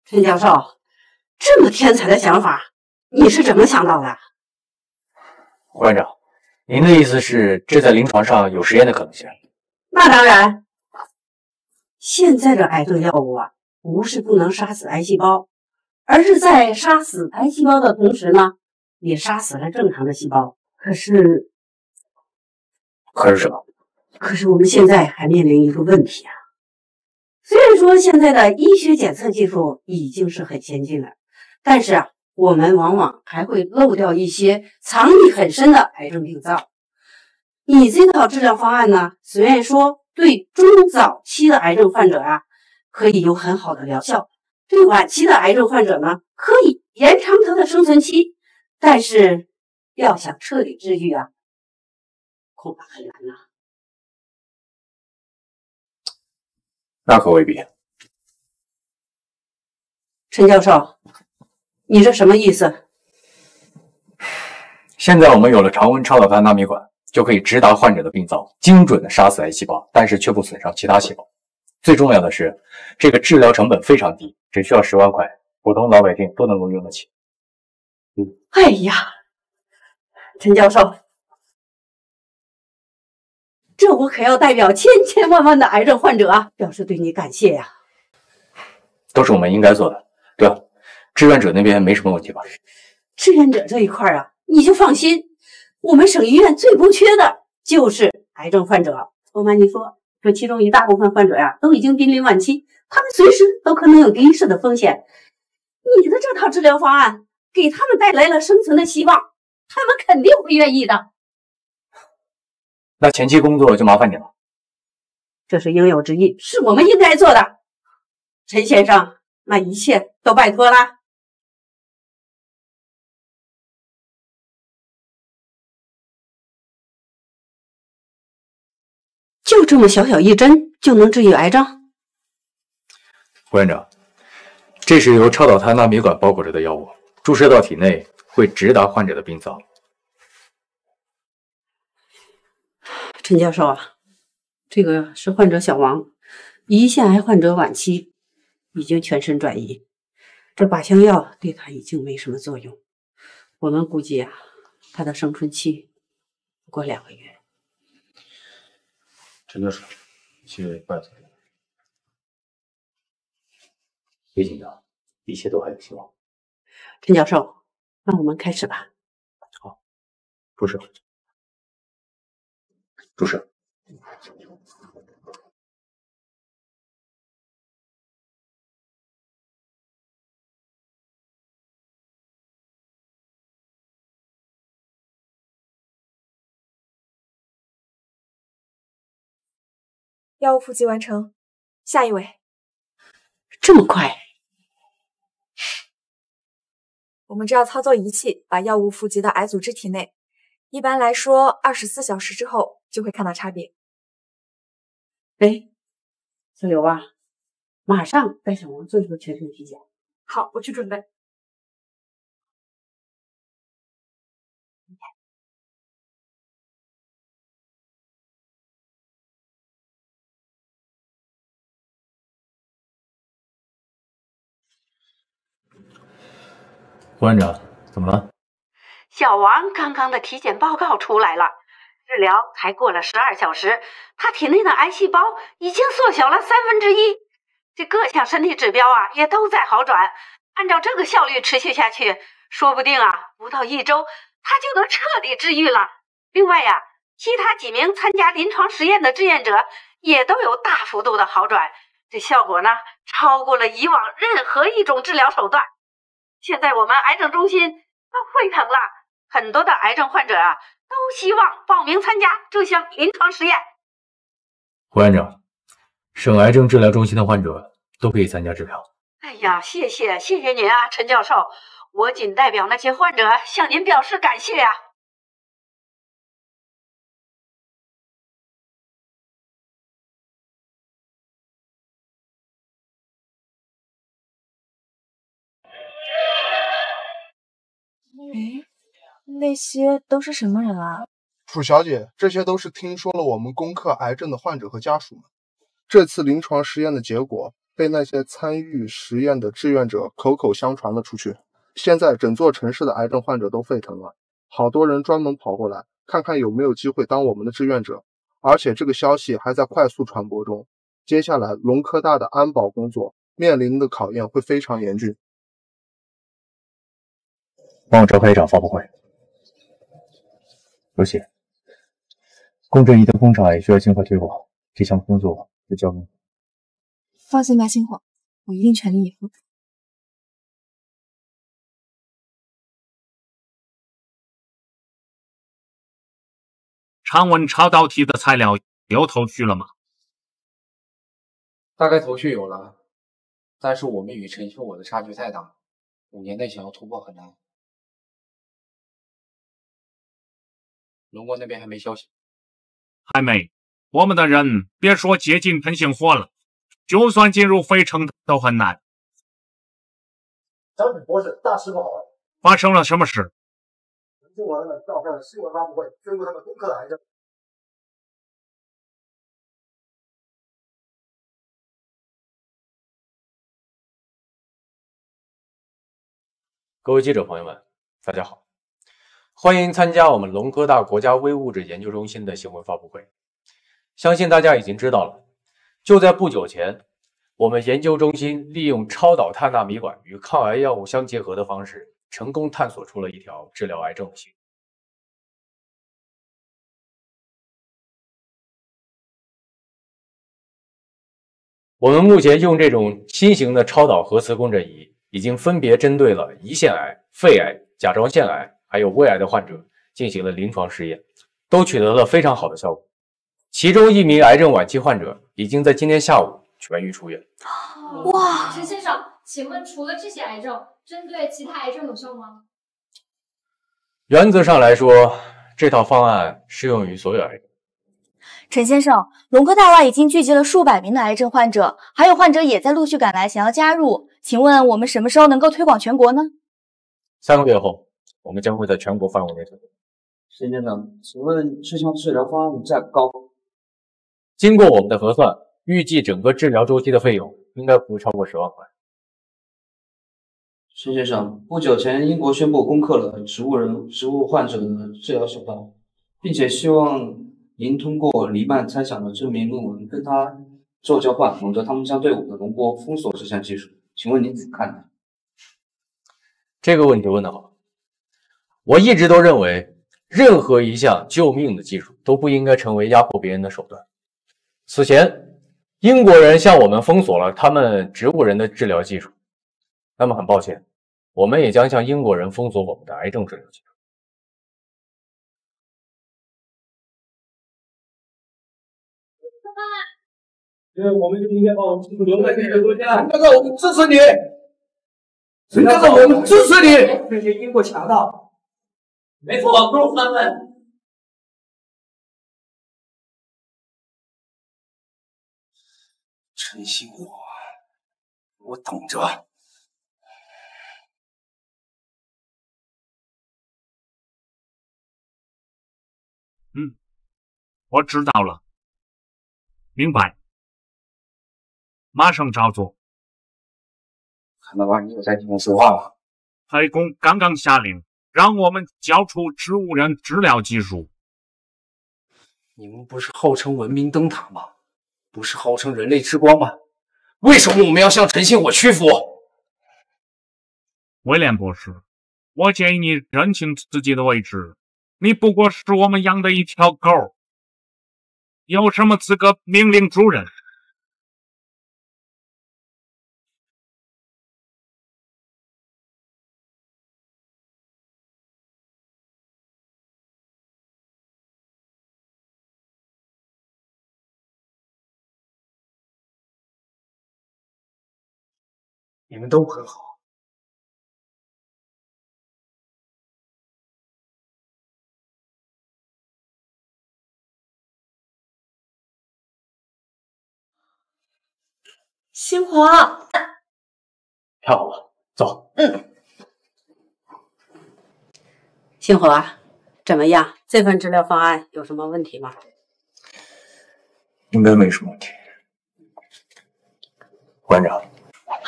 [SPEAKER 43] 陈教授，这么天才的想法，你是怎么想到的？
[SPEAKER 6] 胡院长，您的意思是这在临床上有实验的可能性？
[SPEAKER 43] 那当然，现在的癌症药物啊，不是不能杀死癌细胞。而是在杀死癌细胞的同时呢，也杀死了正常的细胞。可是，
[SPEAKER 6] 可是什么？
[SPEAKER 43] 可是我们现在还面临一个问题啊。虽然说现在的医学检测技术已经是很先进了，但是啊，我们往往还会漏掉一些藏匿很深的癌症病灶。你这套治疗方案呢，虽然说对中早期的癌症患者啊，可以有很好的疗效。对晚期的癌症患者呢，可以延长他的生存期，但是要想彻底治愈啊，恐怕很难呐。
[SPEAKER 6] 那可未必。
[SPEAKER 43] 陈教授，你这什么意思？
[SPEAKER 6] 现在我们有了常温超导碳纳米管，就可以直达患者的病灶，精准的杀死癌细胞，但是却不损伤其他细胞。最重要的是，这个治疗成本非常低，只需要十万块，普通老百姓都能够用得起。
[SPEAKER 43] 嗯，哎呀，陈教授，这我可要代表千千万万的癌症患者啊，表示对你感谢呀。
[SPEAKER 6] 都是我们应该做的。对了，志愿者那边没什么问题吧？
[SPEAKER 43] 志愿者这一块啊，你就放心，我们省医院最不缺的就是癌症患者。不瞒你说。这其中一大部分患者呀，都已经濒临晚期，他们随时都可能有离世的风险。你的这套治疗方案给他们带来了生存的希望，他们肯定会愿意的。
[SPEAKER 42] 那前期工作就麻烦你了。
[SPEAKER 43] 这是应有之义，是我们应该做的。陈先生，那一切都拜托了。就这么小小一针就能治愈癌症？
[SPEAKER 42] 胡院长，这是由超导碳纳米管包裹着的药物，注射到体内会直达患者的病灶。
[SPEAKER 43] 陈教授啊，这个是患者小王，胰腺癌患者晚期，已经全身转移，这靶向药对他已经没什么作用。我们估计啊，他的生存期不过两个月。
[SPEAKER 42] 陈教授，谢谢拜托。别紧张，一切都还有希望。
[SPEAKER 43] 陈教授，那我们开始吧。
[SPEAKER 42] 好注射，注射。
[SPEAKER 10] 药物复集完成，下一位。
[SPEAKER 43] 这么快？
[SPEAKER 10] 我们只要操作仪器把药物复集到癌组织体内，一般来说，二十四小时之后就会看到差别。
[SPEAKER 43] 哎，小刘啊，马上带小王做一个全身体检。
[SPEAKER 10] 好，我去准备。
[SPEAKER 42] 副院长，怎么了？
[SPEAKER 43] 小王刚刚的体检报告出来了，治疗才过了十二小时，他体内的癌细胞已经缩小了三分之一，这各项身体指标啊也都在好转。按照这个效率持续下去，说不定啊不到一周他就能彻底治愈了。另外呀，其他几名参加临床实验的志愿者也都有大幅度的好转，这效果呢超过了以往任何一种治疗手段。现在我们癌症中心都沸腾了，很多的癌症患者啊都希望报名参加这项临床实验。
[SPEAKER 42] 胡院长，省癌症治疗中心的患者都可以参加治疗。
[SPEAKER 43] 哎呀，谢谢谢谢您啊，陈教授，我仅代表那些患者向您表示感谢呀、
[SPEAKER 10] 哎，那些都是什么人啊？
[SPEAKER 44] 楚小姐，这些都是听说了我们攻克癌症的患者和家属们。这次临床实验的结果被那些参与实验的志愿者口口相传了出去，现在整座城市的癌症患者都沸腾了，好多人专门跑过来看看有没有机会当我们的志愿者，而且这个消息还在快速传播中。接下来，龙科大的安保工作面临的考验会非常严峻。
[SPEAKER 42] 帮我召开一场发布会。有请。公正义的工厂也需要尽快推广，这项工作就交给你。
[SPEAKER 10] 放心吧，星火，我一定全力以赴。
[SPEAKER 24] 常温超导体的材料有头绪了吗？
[SPEAKER 22] 大概头绪有了，但是我们与陈秀我的差距太大，五年内想要突破很难。龙国那边还没消息。
[SPEAKER 24] 还没，我们的人别说接近喷星火了，就算进入飞城都很难。
[SPEAKER 45] 张品博士，大事不好了！
[SPEAKER 24] 发生了什么事？
[SPEAKER 45] 陈庆华他们召开了新闻发布会，宣布他们攻克了癌症。
[SPEAKER 6] 各位记者朋友们，大家好，欢迎参加我们龙科大国家微物质研究中心的新闻发布会。相信大家已经知道了，就在不久前，我们研究中心利用超导碳纳米管与抗癌药物相结合的方式，成功探索出了一条治疗癌症的新。我们目前用这种新型的超导核磁共振仪已经分别针对了胰腺癌、肺癌、甲状腺癌还有胃癌的患者进行了临床试验，都取得了非常好的效果。其中一名癌症晚期患者已经在今天下午痊愈出院。
[SPEAKER 31] 哇，陈先生，请问除了这些癌症，针对其他癌症有效吗？
[SPEAKER 6] 原则上来说，这套方案适用于所有癌症。
[SPEAKER 31] 陈先生，龙科大外已经聚集了数百名的癌症患者，还有患者也在陆续赶来，想要加入。请问我们什么时候能够推广全国呢？
[SPEAKER 6] 三个月后，我们将会在全国范围内推广。
[SPEAKER 22] 沈先生，请问这项治疗方案价格高？
[SPEAKER 6] 经过我们的核算，预计整个治疗周期的费用应该不会超过十万块。
[SPEAKER 22] 沈先生，不久前英国宣布攻克了植物人植物患者的治疗手段，并且希望您通过黎曼猜想的证明论文跟他做交换，否则他们将对我们的龙波封锁这项技术。请问您怎么看呢？
[SPEAKER 6] 这个问题问得好。我一直都认为，任何一项救命的技术都不应该成为压迫别人的手段。此前，英国人向我们封锁了他们植物人的治疗技术，那么很抱歉，我们也将向英国人封锁我们的癌症治疗技术。
[SPEAKER 29] 对，我们就应该把我们技术留在这个国家。大哥，我们支持你。陈教授，我们支持你。
[SPEAKER 46] 那些英国强盗，
[SPEAKER 29] 没错，不容他们。
[SPEAKER 46] 陈星火，我等着。
[SPEAKER 24] 嗯，我知道了，明白，马上照做。
[SPEAKER 46] 看到吧，你又在听我说话了。
[SPEAKER 24] 海公刚刚下令，让我们交出植物人治疗技术。
[SPEAKER 46] 你们不是号称文明灯塔吗？不是号称人类之光吗？为什么我们要向陈星火屈服？
[SPEAKER 24] 威廉博士，我建议你认清自己的位置。你不过是我们养的一条狗，有什么资格命令主人？
[SPEAKER 46] 们都很好。
[SPEAKER 10] 星火，
[SPEAKER 6] 太好了，走。
[SPEAKER 10] 嗯，
[SPEAKER 43] 星火啊，怎么样？这份治疗方案有什么问题吗？
[SPEAKER 42] 应该没什么问题。馆长，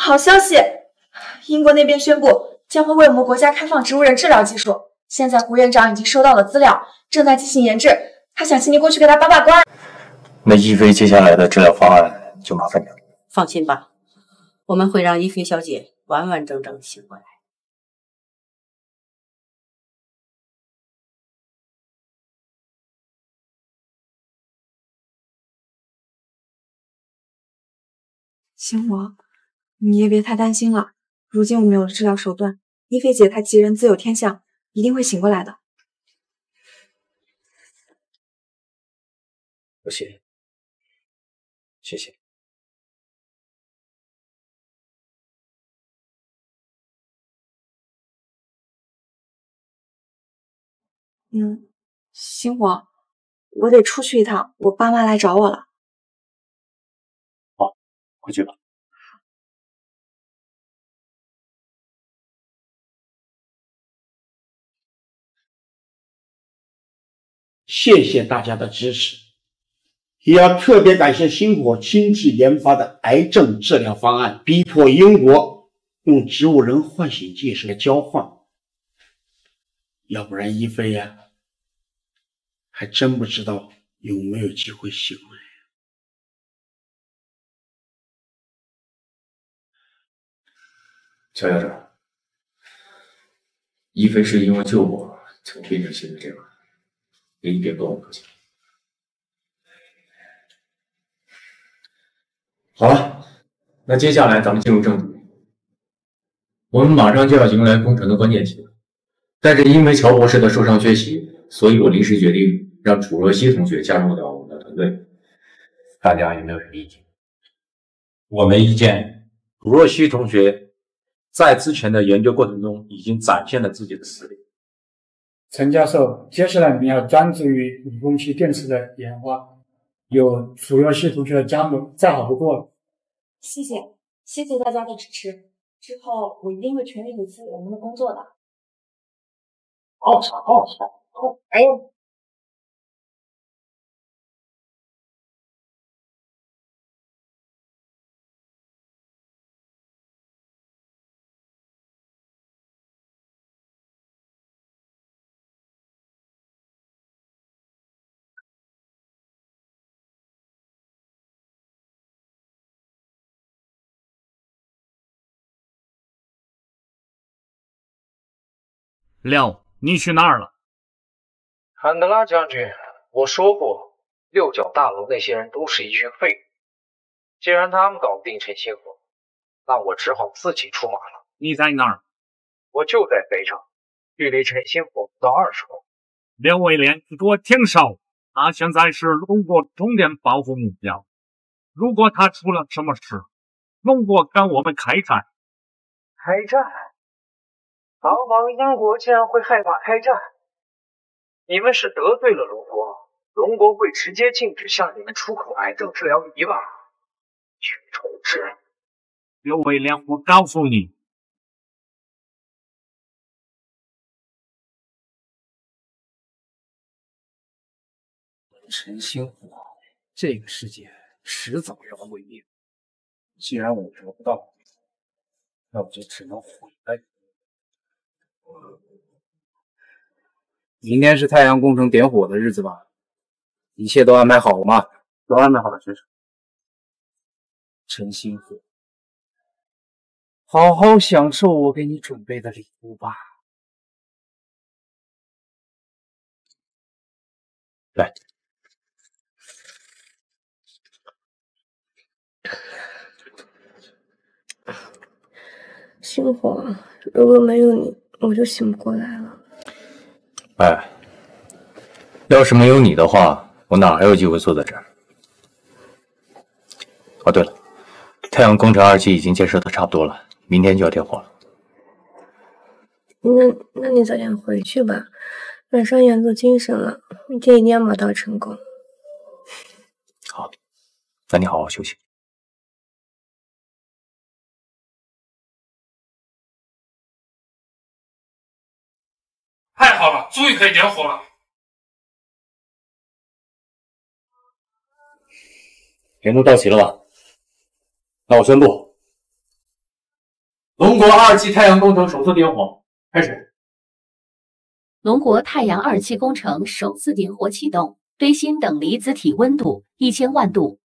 [SPEAKER 10] 好消息！英国那边宣布将会为我们国家开放植物人治疗技术。现在胡院长已经收到了资料，正在进行研制。他想请你过去给他把把关。
[SPEAKER 42] 那亦菲接下来的治疗方案就麻烦你了。
[SPEAKER 43] 放心吧，我们会让一菲小姐完完整整醒过来。
[SPEAKER 10] 星火，你也别太担心了。如今我们有了治疗手段，一菲姐她吉人自有天相，一定会醒过来的。
[SPEAKER 42] 不谢，谢谢。
[SPEAKER 10] 嗯，星火，我得出去一趟，我爸妈来找我了。
[SPEAKER 42] 好，回去吧。
[SPEAKER 21] 谢谢大家的支持，也要特别感谢星火亲自研发的癌症治疗方案，逼迫英国用植物人唤醒技术来交换，要不然一菲呀，还真不知道有没有机会醒来。
[SPEAKER 42] 乔校长，一菲是因为救我才变成现在这样，您别跟我客气。好了，那接下来咱们进入正题。
[SPEAKER 6] 我们马上就要迎来工程的关键期了，但是因为乔博士的受伤缺席，所以我临时决定让楚若曦同学加入到我们的团队。大家有没有什么意见？
[SPEAKER 40] 我没意见。楚若曦同学在之前的研究过程中已经展现了自己的实力。
[SPEAKER 34] 陈教授，接下来你要专注于理工气电池的研发，有楚若曦同学的加盟，再好不过了。
[SPEAKER 9] 谢谢，谢谢大家的支持。之后我一定会全力以赴我们的工作的。
[SPEAKER 45] 好哦，好哦，好，哎呦！
[SPEAKER 24] 廖，你去哪儿了？
[SPEAKER 46] 坎德拉将军，我说过，六角大楼那些人都是一群废物。既然他们搞不定陈星火，那我只好自己出马了。
[SPEAKER 24] 你在哪儿？
[SPEAKER 46] 我就在北城，距离陈星火不到二十公里。
[SPEAKER 24] 刘威廉，你给我听手！他现在是龙国重点保护目标。如果他出了什么事，龙国跟我们开战。
[SPEAKER 46] 开战？茫茫英国竟然会害怕开战？你们是得罪了龙国，龙国会直接禁止向你们出口癌症治疗仪吧？去重置。
[SPEAKER 24] 刘伟良，我告诉你，
[SPEAKER 46] 陈星火，这个世界迟早要毁灭。既然我得不到，那我就只能毁了你。明天是太阳工程点火的日子吧？一切都安排好了吗？
[SPEAKER 14] 都安排好了，先生。
[SPEAKER 46] 陈星火，好好享受我给你准备的礼物吧。
[SPEAKER 6] 来，
[SPEAKER 17] 星火，如果没有你，我就醒不过来了。
[SPEAKER 6] 哎，要是没有你的话，我哪还有机会坐在这儿？哦，对了，太阳工程二期已经建设的差不多了，明天就要点火了。
[SPEAKER 17] 那那你早点回去吧，晚上演奏精神了，你这一定要马到成功。
[SPEAKER 6] 好，那你好好休息。
[SPEAKER 34] 好了，终于可以点火了。
[SPEAKER 6] 人都到齐了吧？那我宣布，龙国二期太阳工程首次点火开始。
[SPEAKER 13] 龙国太阳二期工程首次点火启动，堆芯等离子体温度一千万度、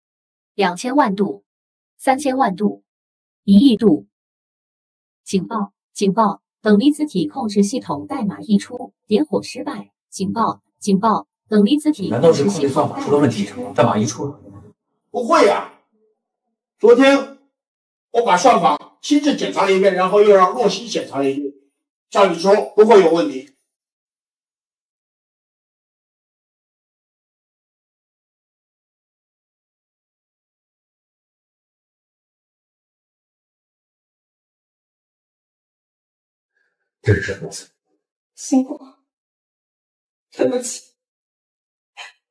[SPEAKER 13] 两千万度、三千万度、一亿度。警报！警报！等离子体控制系统代码溢出，点火失败。警报！警报！等离子体
[SPEAKER 6] 难道是控制算法出了问题，代码溢出了？
[SPEAKER 21] 不会呀、昨天我把算法亲自检查了一遍，然后又让洛西检查了一遍，照理说不会有问题。
[SPEAKER 6] 这是什么？
[SPEAKER 9] 星火，对不起，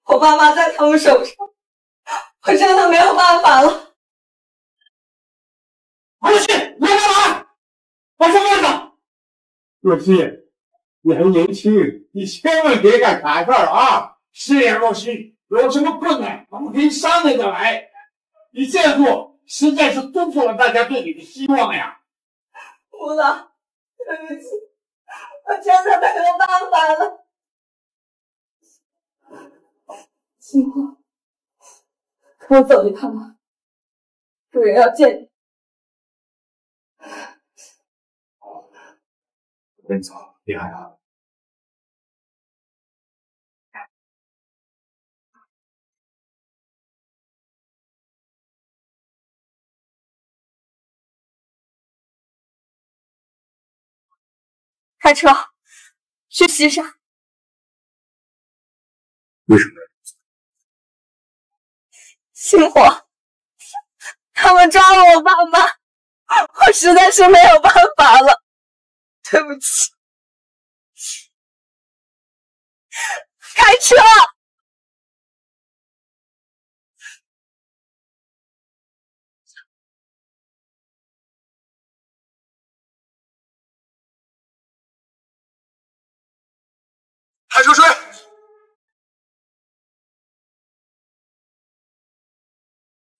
[SPEAKER 9] 我爸妈在他们手上，我真的没有办法了。
[SPEAKER 21] 若曦，你要干嘛？把车放上。若曦，你还年轻，你千万别干傻事儿啊！是呀，若曦，有什么困难，我们可以商量着来。你这样做实在是辜负了大家对你的希望呀！
[SPEAKER 9] 吴老，对不起，我真的没有办法了。星火，跟我走一趟吧，主人要见你。
[SPEAKER 6] 我跟你走，厉害啊！
[SPEAKER 10] 开车去西山。
[SPEAKER 6] 为什么？
[SPEAKER 10] 星火，他们抓了我爸妈，我实在是没有办法了，对不起。开车！
[SPEAKER 47] 海水水，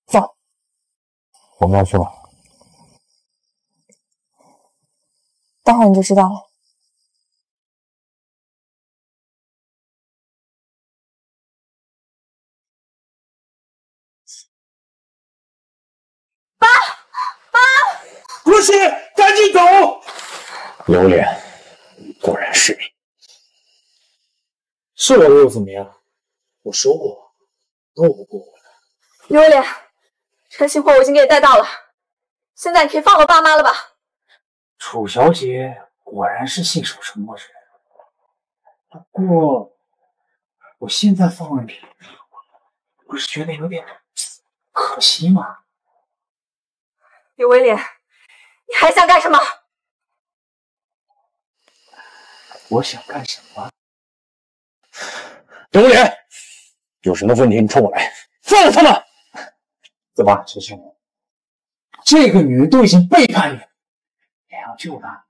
[SPEAKER 6] 放，我们要去吗？
[SPEAKER 10] 待会你就知道了。
[SPEAKER 47] 爸，爸，不是，赶紧走！
[SPEAKER 6] 榴莲，果然是你。
[SPEAKER 22] 是我的又怎么样？我说过，斗不过我的。
[SPEAKER 10] 榴莲，陈星火我已经给你带到了，现在你可以放我爸妈了吧？
[SPEAKER 22] 楚小姐果然是信守承诺之人。不过，我现在放了你，不是觉得有点可惜吗？
[SPEAKER 10] 刘威廉，你还想干什么？
[SPEAKER 22] 我想干什么？
[SPEAKER 6] 榴莲，有什么问题你冲我来，放了他们。
[SPEAKER 22] 怎么，陈星火？这个女人都已经背叛你了，你还要救她？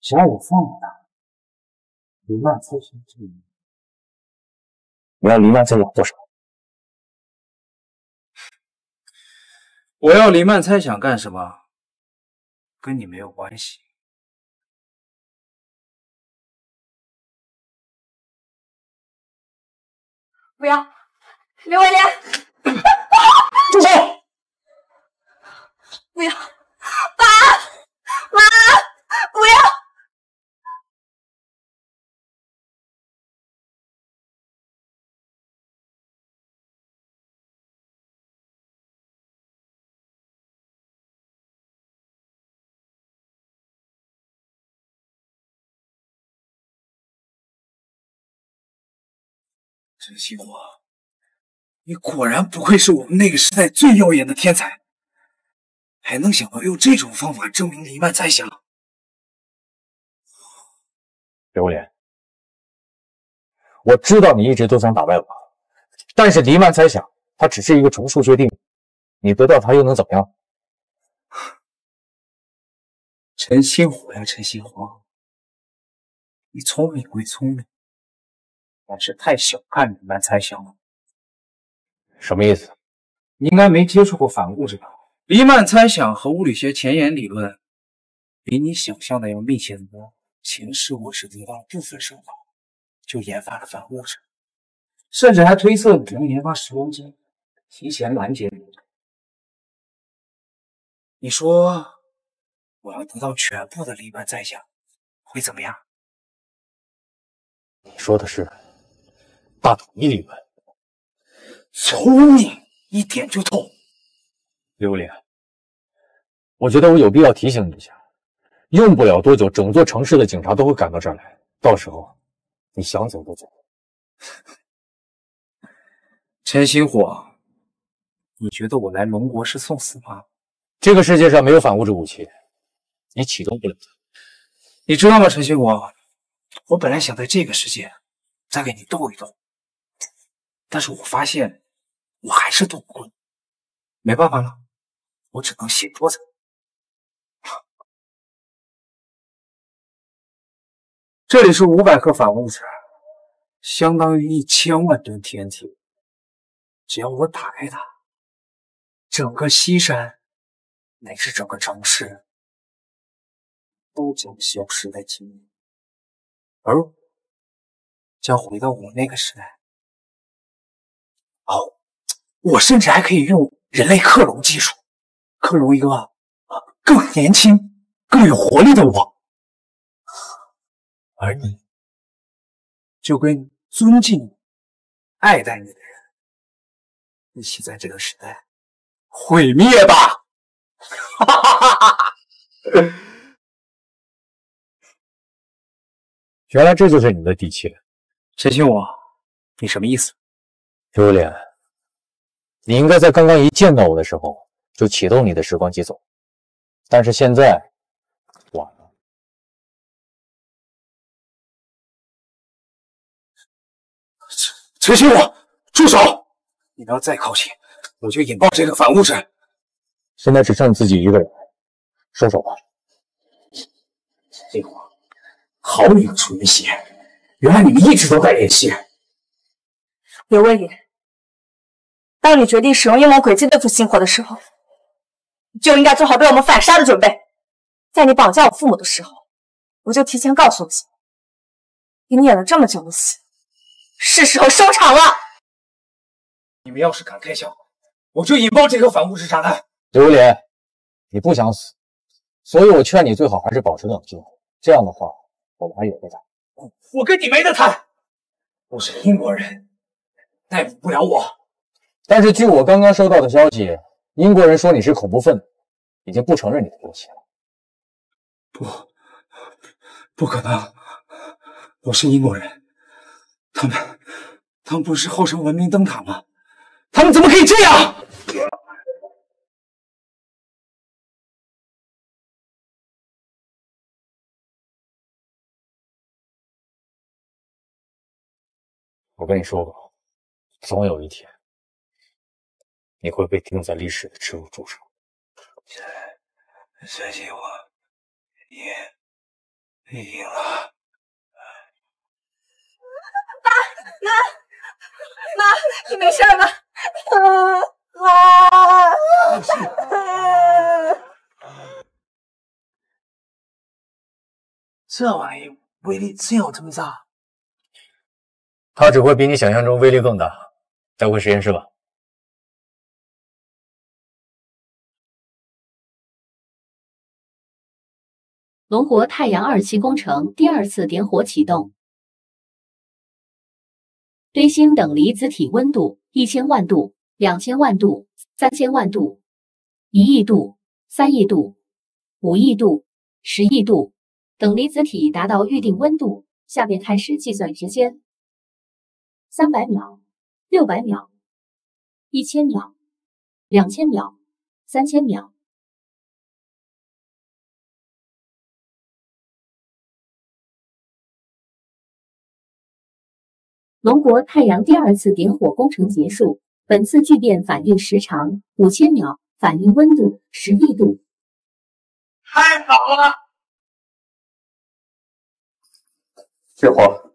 [SPEAKER 22] 只要我放了她，黎曼猜想这个女人，
[SPEAKER 6] 你要黎曼猜想做什么？
[SPEAKER 22] 我要黎曼猜想干什么？跟你没有关系。
[SPEAKER 10] 不要，刘威廉，
[SPEAKER 22] 住手！
[SPEAKER 10] 不要，爸妈，不要！
[SPEAKER 22] 陈星火，你果然不愧是我们那个时代最耀眼的天才，还能想到用这种方法证明黎曼猜想。
[SPEAKER 6] 榴莲，我知道你一直都想打败我，但是黎曼猜想它只是一个纯数学定理，你得到它又能怎么样？
[SPEAKER 22] 陈星火呀，陈星火，你聪明归聪明。但是太小看黎曼猜想了，
[SPEAKER 6] 什么意思？
[SPEAKER 22] 你应该没接触过反物质吧？黎曼猜想和物理学前沿理论比你想象的要密切得多。前世我只得到了部分手法，就研发了反物质，甚至还推测你能研发时光机，提前拦截你。你说我要得到全部的黎曼猜想，会怎么样？
[SPEAKER 6] 你说的是？大统一理论，
[SPEAKER 22] 聪明一点就透。
[SPEAKER 6] 榴莲，我觉得我有必要提醒你一下，用不了多久，整座城市的警察都会赶到这儿来，到时候你想走都走。
[SPEAKER 22] 陈星火，你觉得我来龙国是送死吗？
[SPEAKER 6] 这个世界上没有反物质武器，你启动不了它。
[SPEAKER 22] 你知道吗，陈星火？我本来想在这个世界再给你斗一斗。但是我发现我还是斗不过你，没办法了，我只能掀桌子。这里是五百克反物质，相当于一千万吨 TNT。只要我打开它，整个西山乃至整个城市都将消失在今年，而我将回到我那个时代。哦，我甚至还可以用人类克隆技术，克隆一个更年轻、更有活力的我，而你就跟尊敬、爱戴你的人一起在这个时代毁灭吧。
[SPEAKER 6] 哈哈哈哈哈！原来这就是你的底气，
[SPEAKER 22] 陈兴武，你什么意思？
[SPEAKER 6] 刘连，你应该在刚刚一见到我的时候就启动你的时光机走，但是现在晚了。
[SPEAKER 22] 陈兴武，住手！你要再靠近，我就引爆这个反物质。
[SPEAKER 6] 现在只剩你自己一个人，收手吧。
[SPEAKER 22] 这话，好你个楚云熙，原来你们一直都在联系。
[SPEAKER 31] 刘威廉，当你决定使用阴谋诡计对付星火的时候，你就应该做好被我们反杀的准备。在你绑架我父母的时候，我就提前告诉你，给你演了这么久的戏，是时候收场了。
[SPEAKER 22] 你们要是敢开枪，我就引爆这颗反物质炸弹。
[SPEAKER 6] 刘连，你不想死，所以我劝你最好还是保持冷静。这样的话，我们还有的打。
[SPEAKER 22] 我跟你没得谈，我是英国人，逮捕不了我。
[SPEAKER 6] 但是据我刚刚收到的消息，英国人说你是恐怖分子，已经不承认你的国籍了。
[SPEAKER 22] 不，不可能，我是英国人。他们，他们不是号称文明灯塔吗？他们怎么可以这样？
[SPEAKER 6] 我跟你说过，总有一天你会被钉在历史的耻辱柱上。
[SPEAKER 22] 相信我，你你赢了。
[SPEAKER 31] 爸，妈，妈，你没事吧？妈，
[SPEAKER 22] 这玩意威力真有这么大？
[SPEAKER 6] 它只会比你想象中威力更大。带回实验室吧。
[SPEAKER 13] 龙国太阳二期工程第二次点火启动，堆芯等离子体温度一千万度、两千万度、三千万度、一亿度、三亿度、五亿度、十亿度等离子体达到预定温度，下面开始计算时间：三百秒、六百秒、一千秒、两千秒、三千秒。龙国太阳第二次点火工程结束，本次聚变反应时长五千秒，反应温度十亿度。
[SPEAKER 22] 太好了！
[SPEAKER 21] 这火，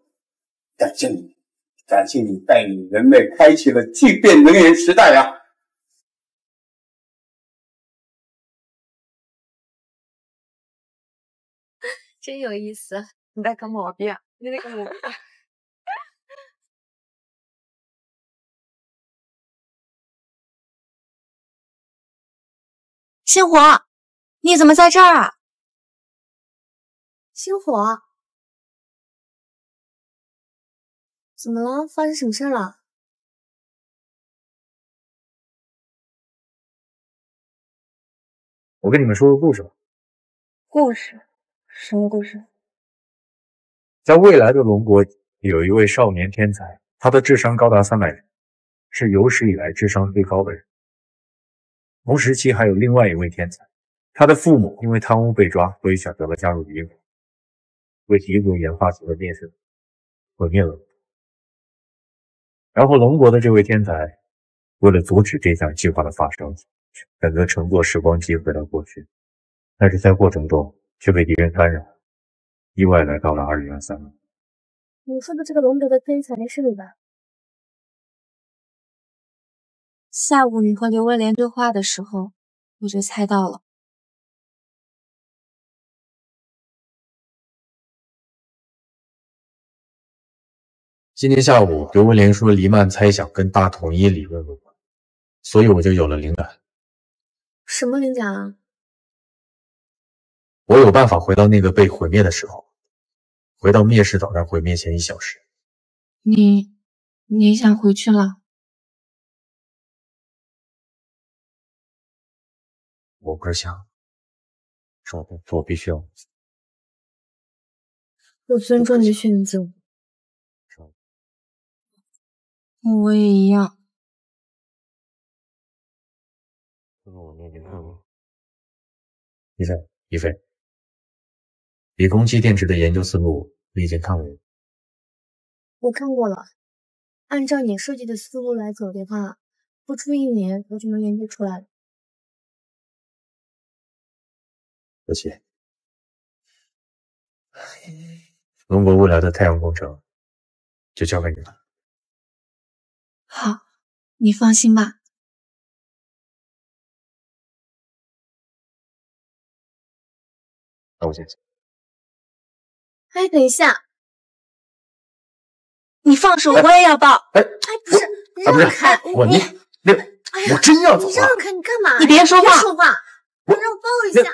[SPEAKER 21] 感谢你，感谢你带领人类开启了聚变能源时代啊！
[SPEAKER 9] 真有意思，你带个毛病，你那个毛病。
[SPEAKER 10] 星火，你怎么在这儿啊？
[SPEAKER 9] 星火，怎么了？发生什么事了？
[SPEAKER 6] 我跟你们说个故事吧。
[SPEAKER 9] 故事？什么故事？
[SPEAKER 6] 在未来的龙国，有一位少年天才，他的智商高达三百人，是有史以来智商最高的人。同时期还有另外一位天才，他的父母因为贪污被抓，所以选择了加入敌国，为敌国研发出了电射，毁灭了。然后龙国的这位天才，为了阻止这项计划的发生，选择乘坐时光机回到过去，但是在过程中却被敌人干扰，意外来到了二零二三年。
[SPEAKER 9] 你说的这个龙德的天才是你吧？
[SPEAKER 10] 下午你和刘威廉对话的时候，我就猜到了。
[SPEAKER 6] 今天下午，刘文莲说黎曼猜想跟大统一理论有关，所以我就有了灵感。
[SPEAKER 9] 什么灵感啊？
[SPEAKER 6] 我有办法回到那个被毁灭的时候，回到灭世导弹毁灭前一小时。
[SPEAKER 10] 你，你想回去了？
[SPEAKER 6] 我不是想
[SPEAKER 40] 是我必须要。
[SPEAKER 9] 我尊重你的选择。
[SPEAKER 41] 我也一样。
[SPEAKER 40] 一菲，一菲，理工机电池的研究思路你已经看过了。
[SPEAKER 9] 我看过了，按照你设计的思路来走的话，不出一年我就能研究出来了。
[SPEAKER 40] 不起，龙国未来的太阳工程就交给你了。
[SPEAKER 41] 好，你放心吧。
[SPEAKER 40] 那我先走。
[SPEAKER 9] 哎，等一下，
[SPEAKER 41] 你放手，我也要抱。
[SPEAKER 40] 哎，
[SPEAKER 9] 哎，不是，你让开，
[SPEAKER 40] 我你那
[SPEAKER 9] 哎
[SPEAKER 40] 我真要走了！
[SPEAKER 9] 你让开，你干嘛？
[SPEAKER 41] 你别说话
[SPEAKER 9] 别说话，你让我抱一下。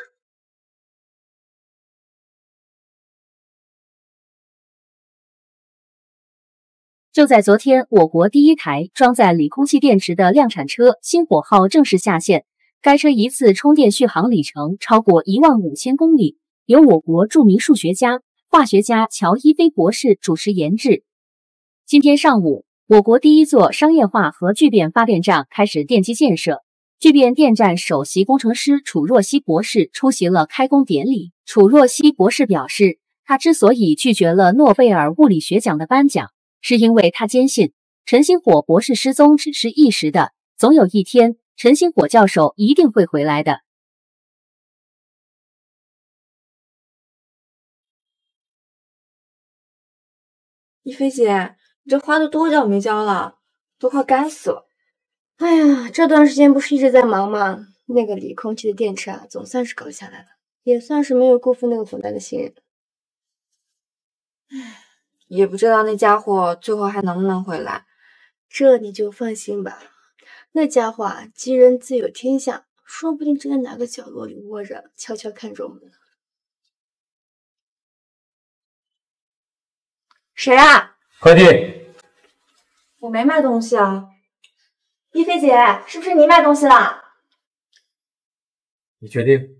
[SPEAKER 13] 就在昨天，我国第一台装载锂空气电池的量产车“星火号”正式下线。该车一次充电续航里程超过一万五千公里，由我国著名数学家、化学家乔伊菲博士主持研制。今天上午，我国第一座商业化核聚变发电站开始奠基建设。聚变电站首席工程师楚若曦博士出席了开工典礼。楚若曦博士表示，他之所以拒绝了诺贝尔物理学奖的颁奖，是因为他坚信陈星火博士失踪只是一时的，总有一天陈星火教授一定会回来的。
[SPEAKER 31] 一菲姐，你这花都多久没浇了？都快干死了。
[SPEAKER 9] 哎呀，这段时间不是一直在忙吗？那个锂空气的电池啊，总算是搞下来了，也算是没有辜负那个混蛋的信任。
[SPEAKER 31] 唉，也不知道那家伙最后还能不能回来。
[SPEAKER 9] 这你就放心吧，那家伙啊，吉人自有天相，说不定正在哪个角落里窝着，悄悄看着我们呢。
[SPEAKER 31] 谁啊？
[SPEAKER 42] 快递。
[SPEAKER 31] 我没卖东西啊。一菲姐，是不是你卖东西了？
[SPEAKER 42] 你确定？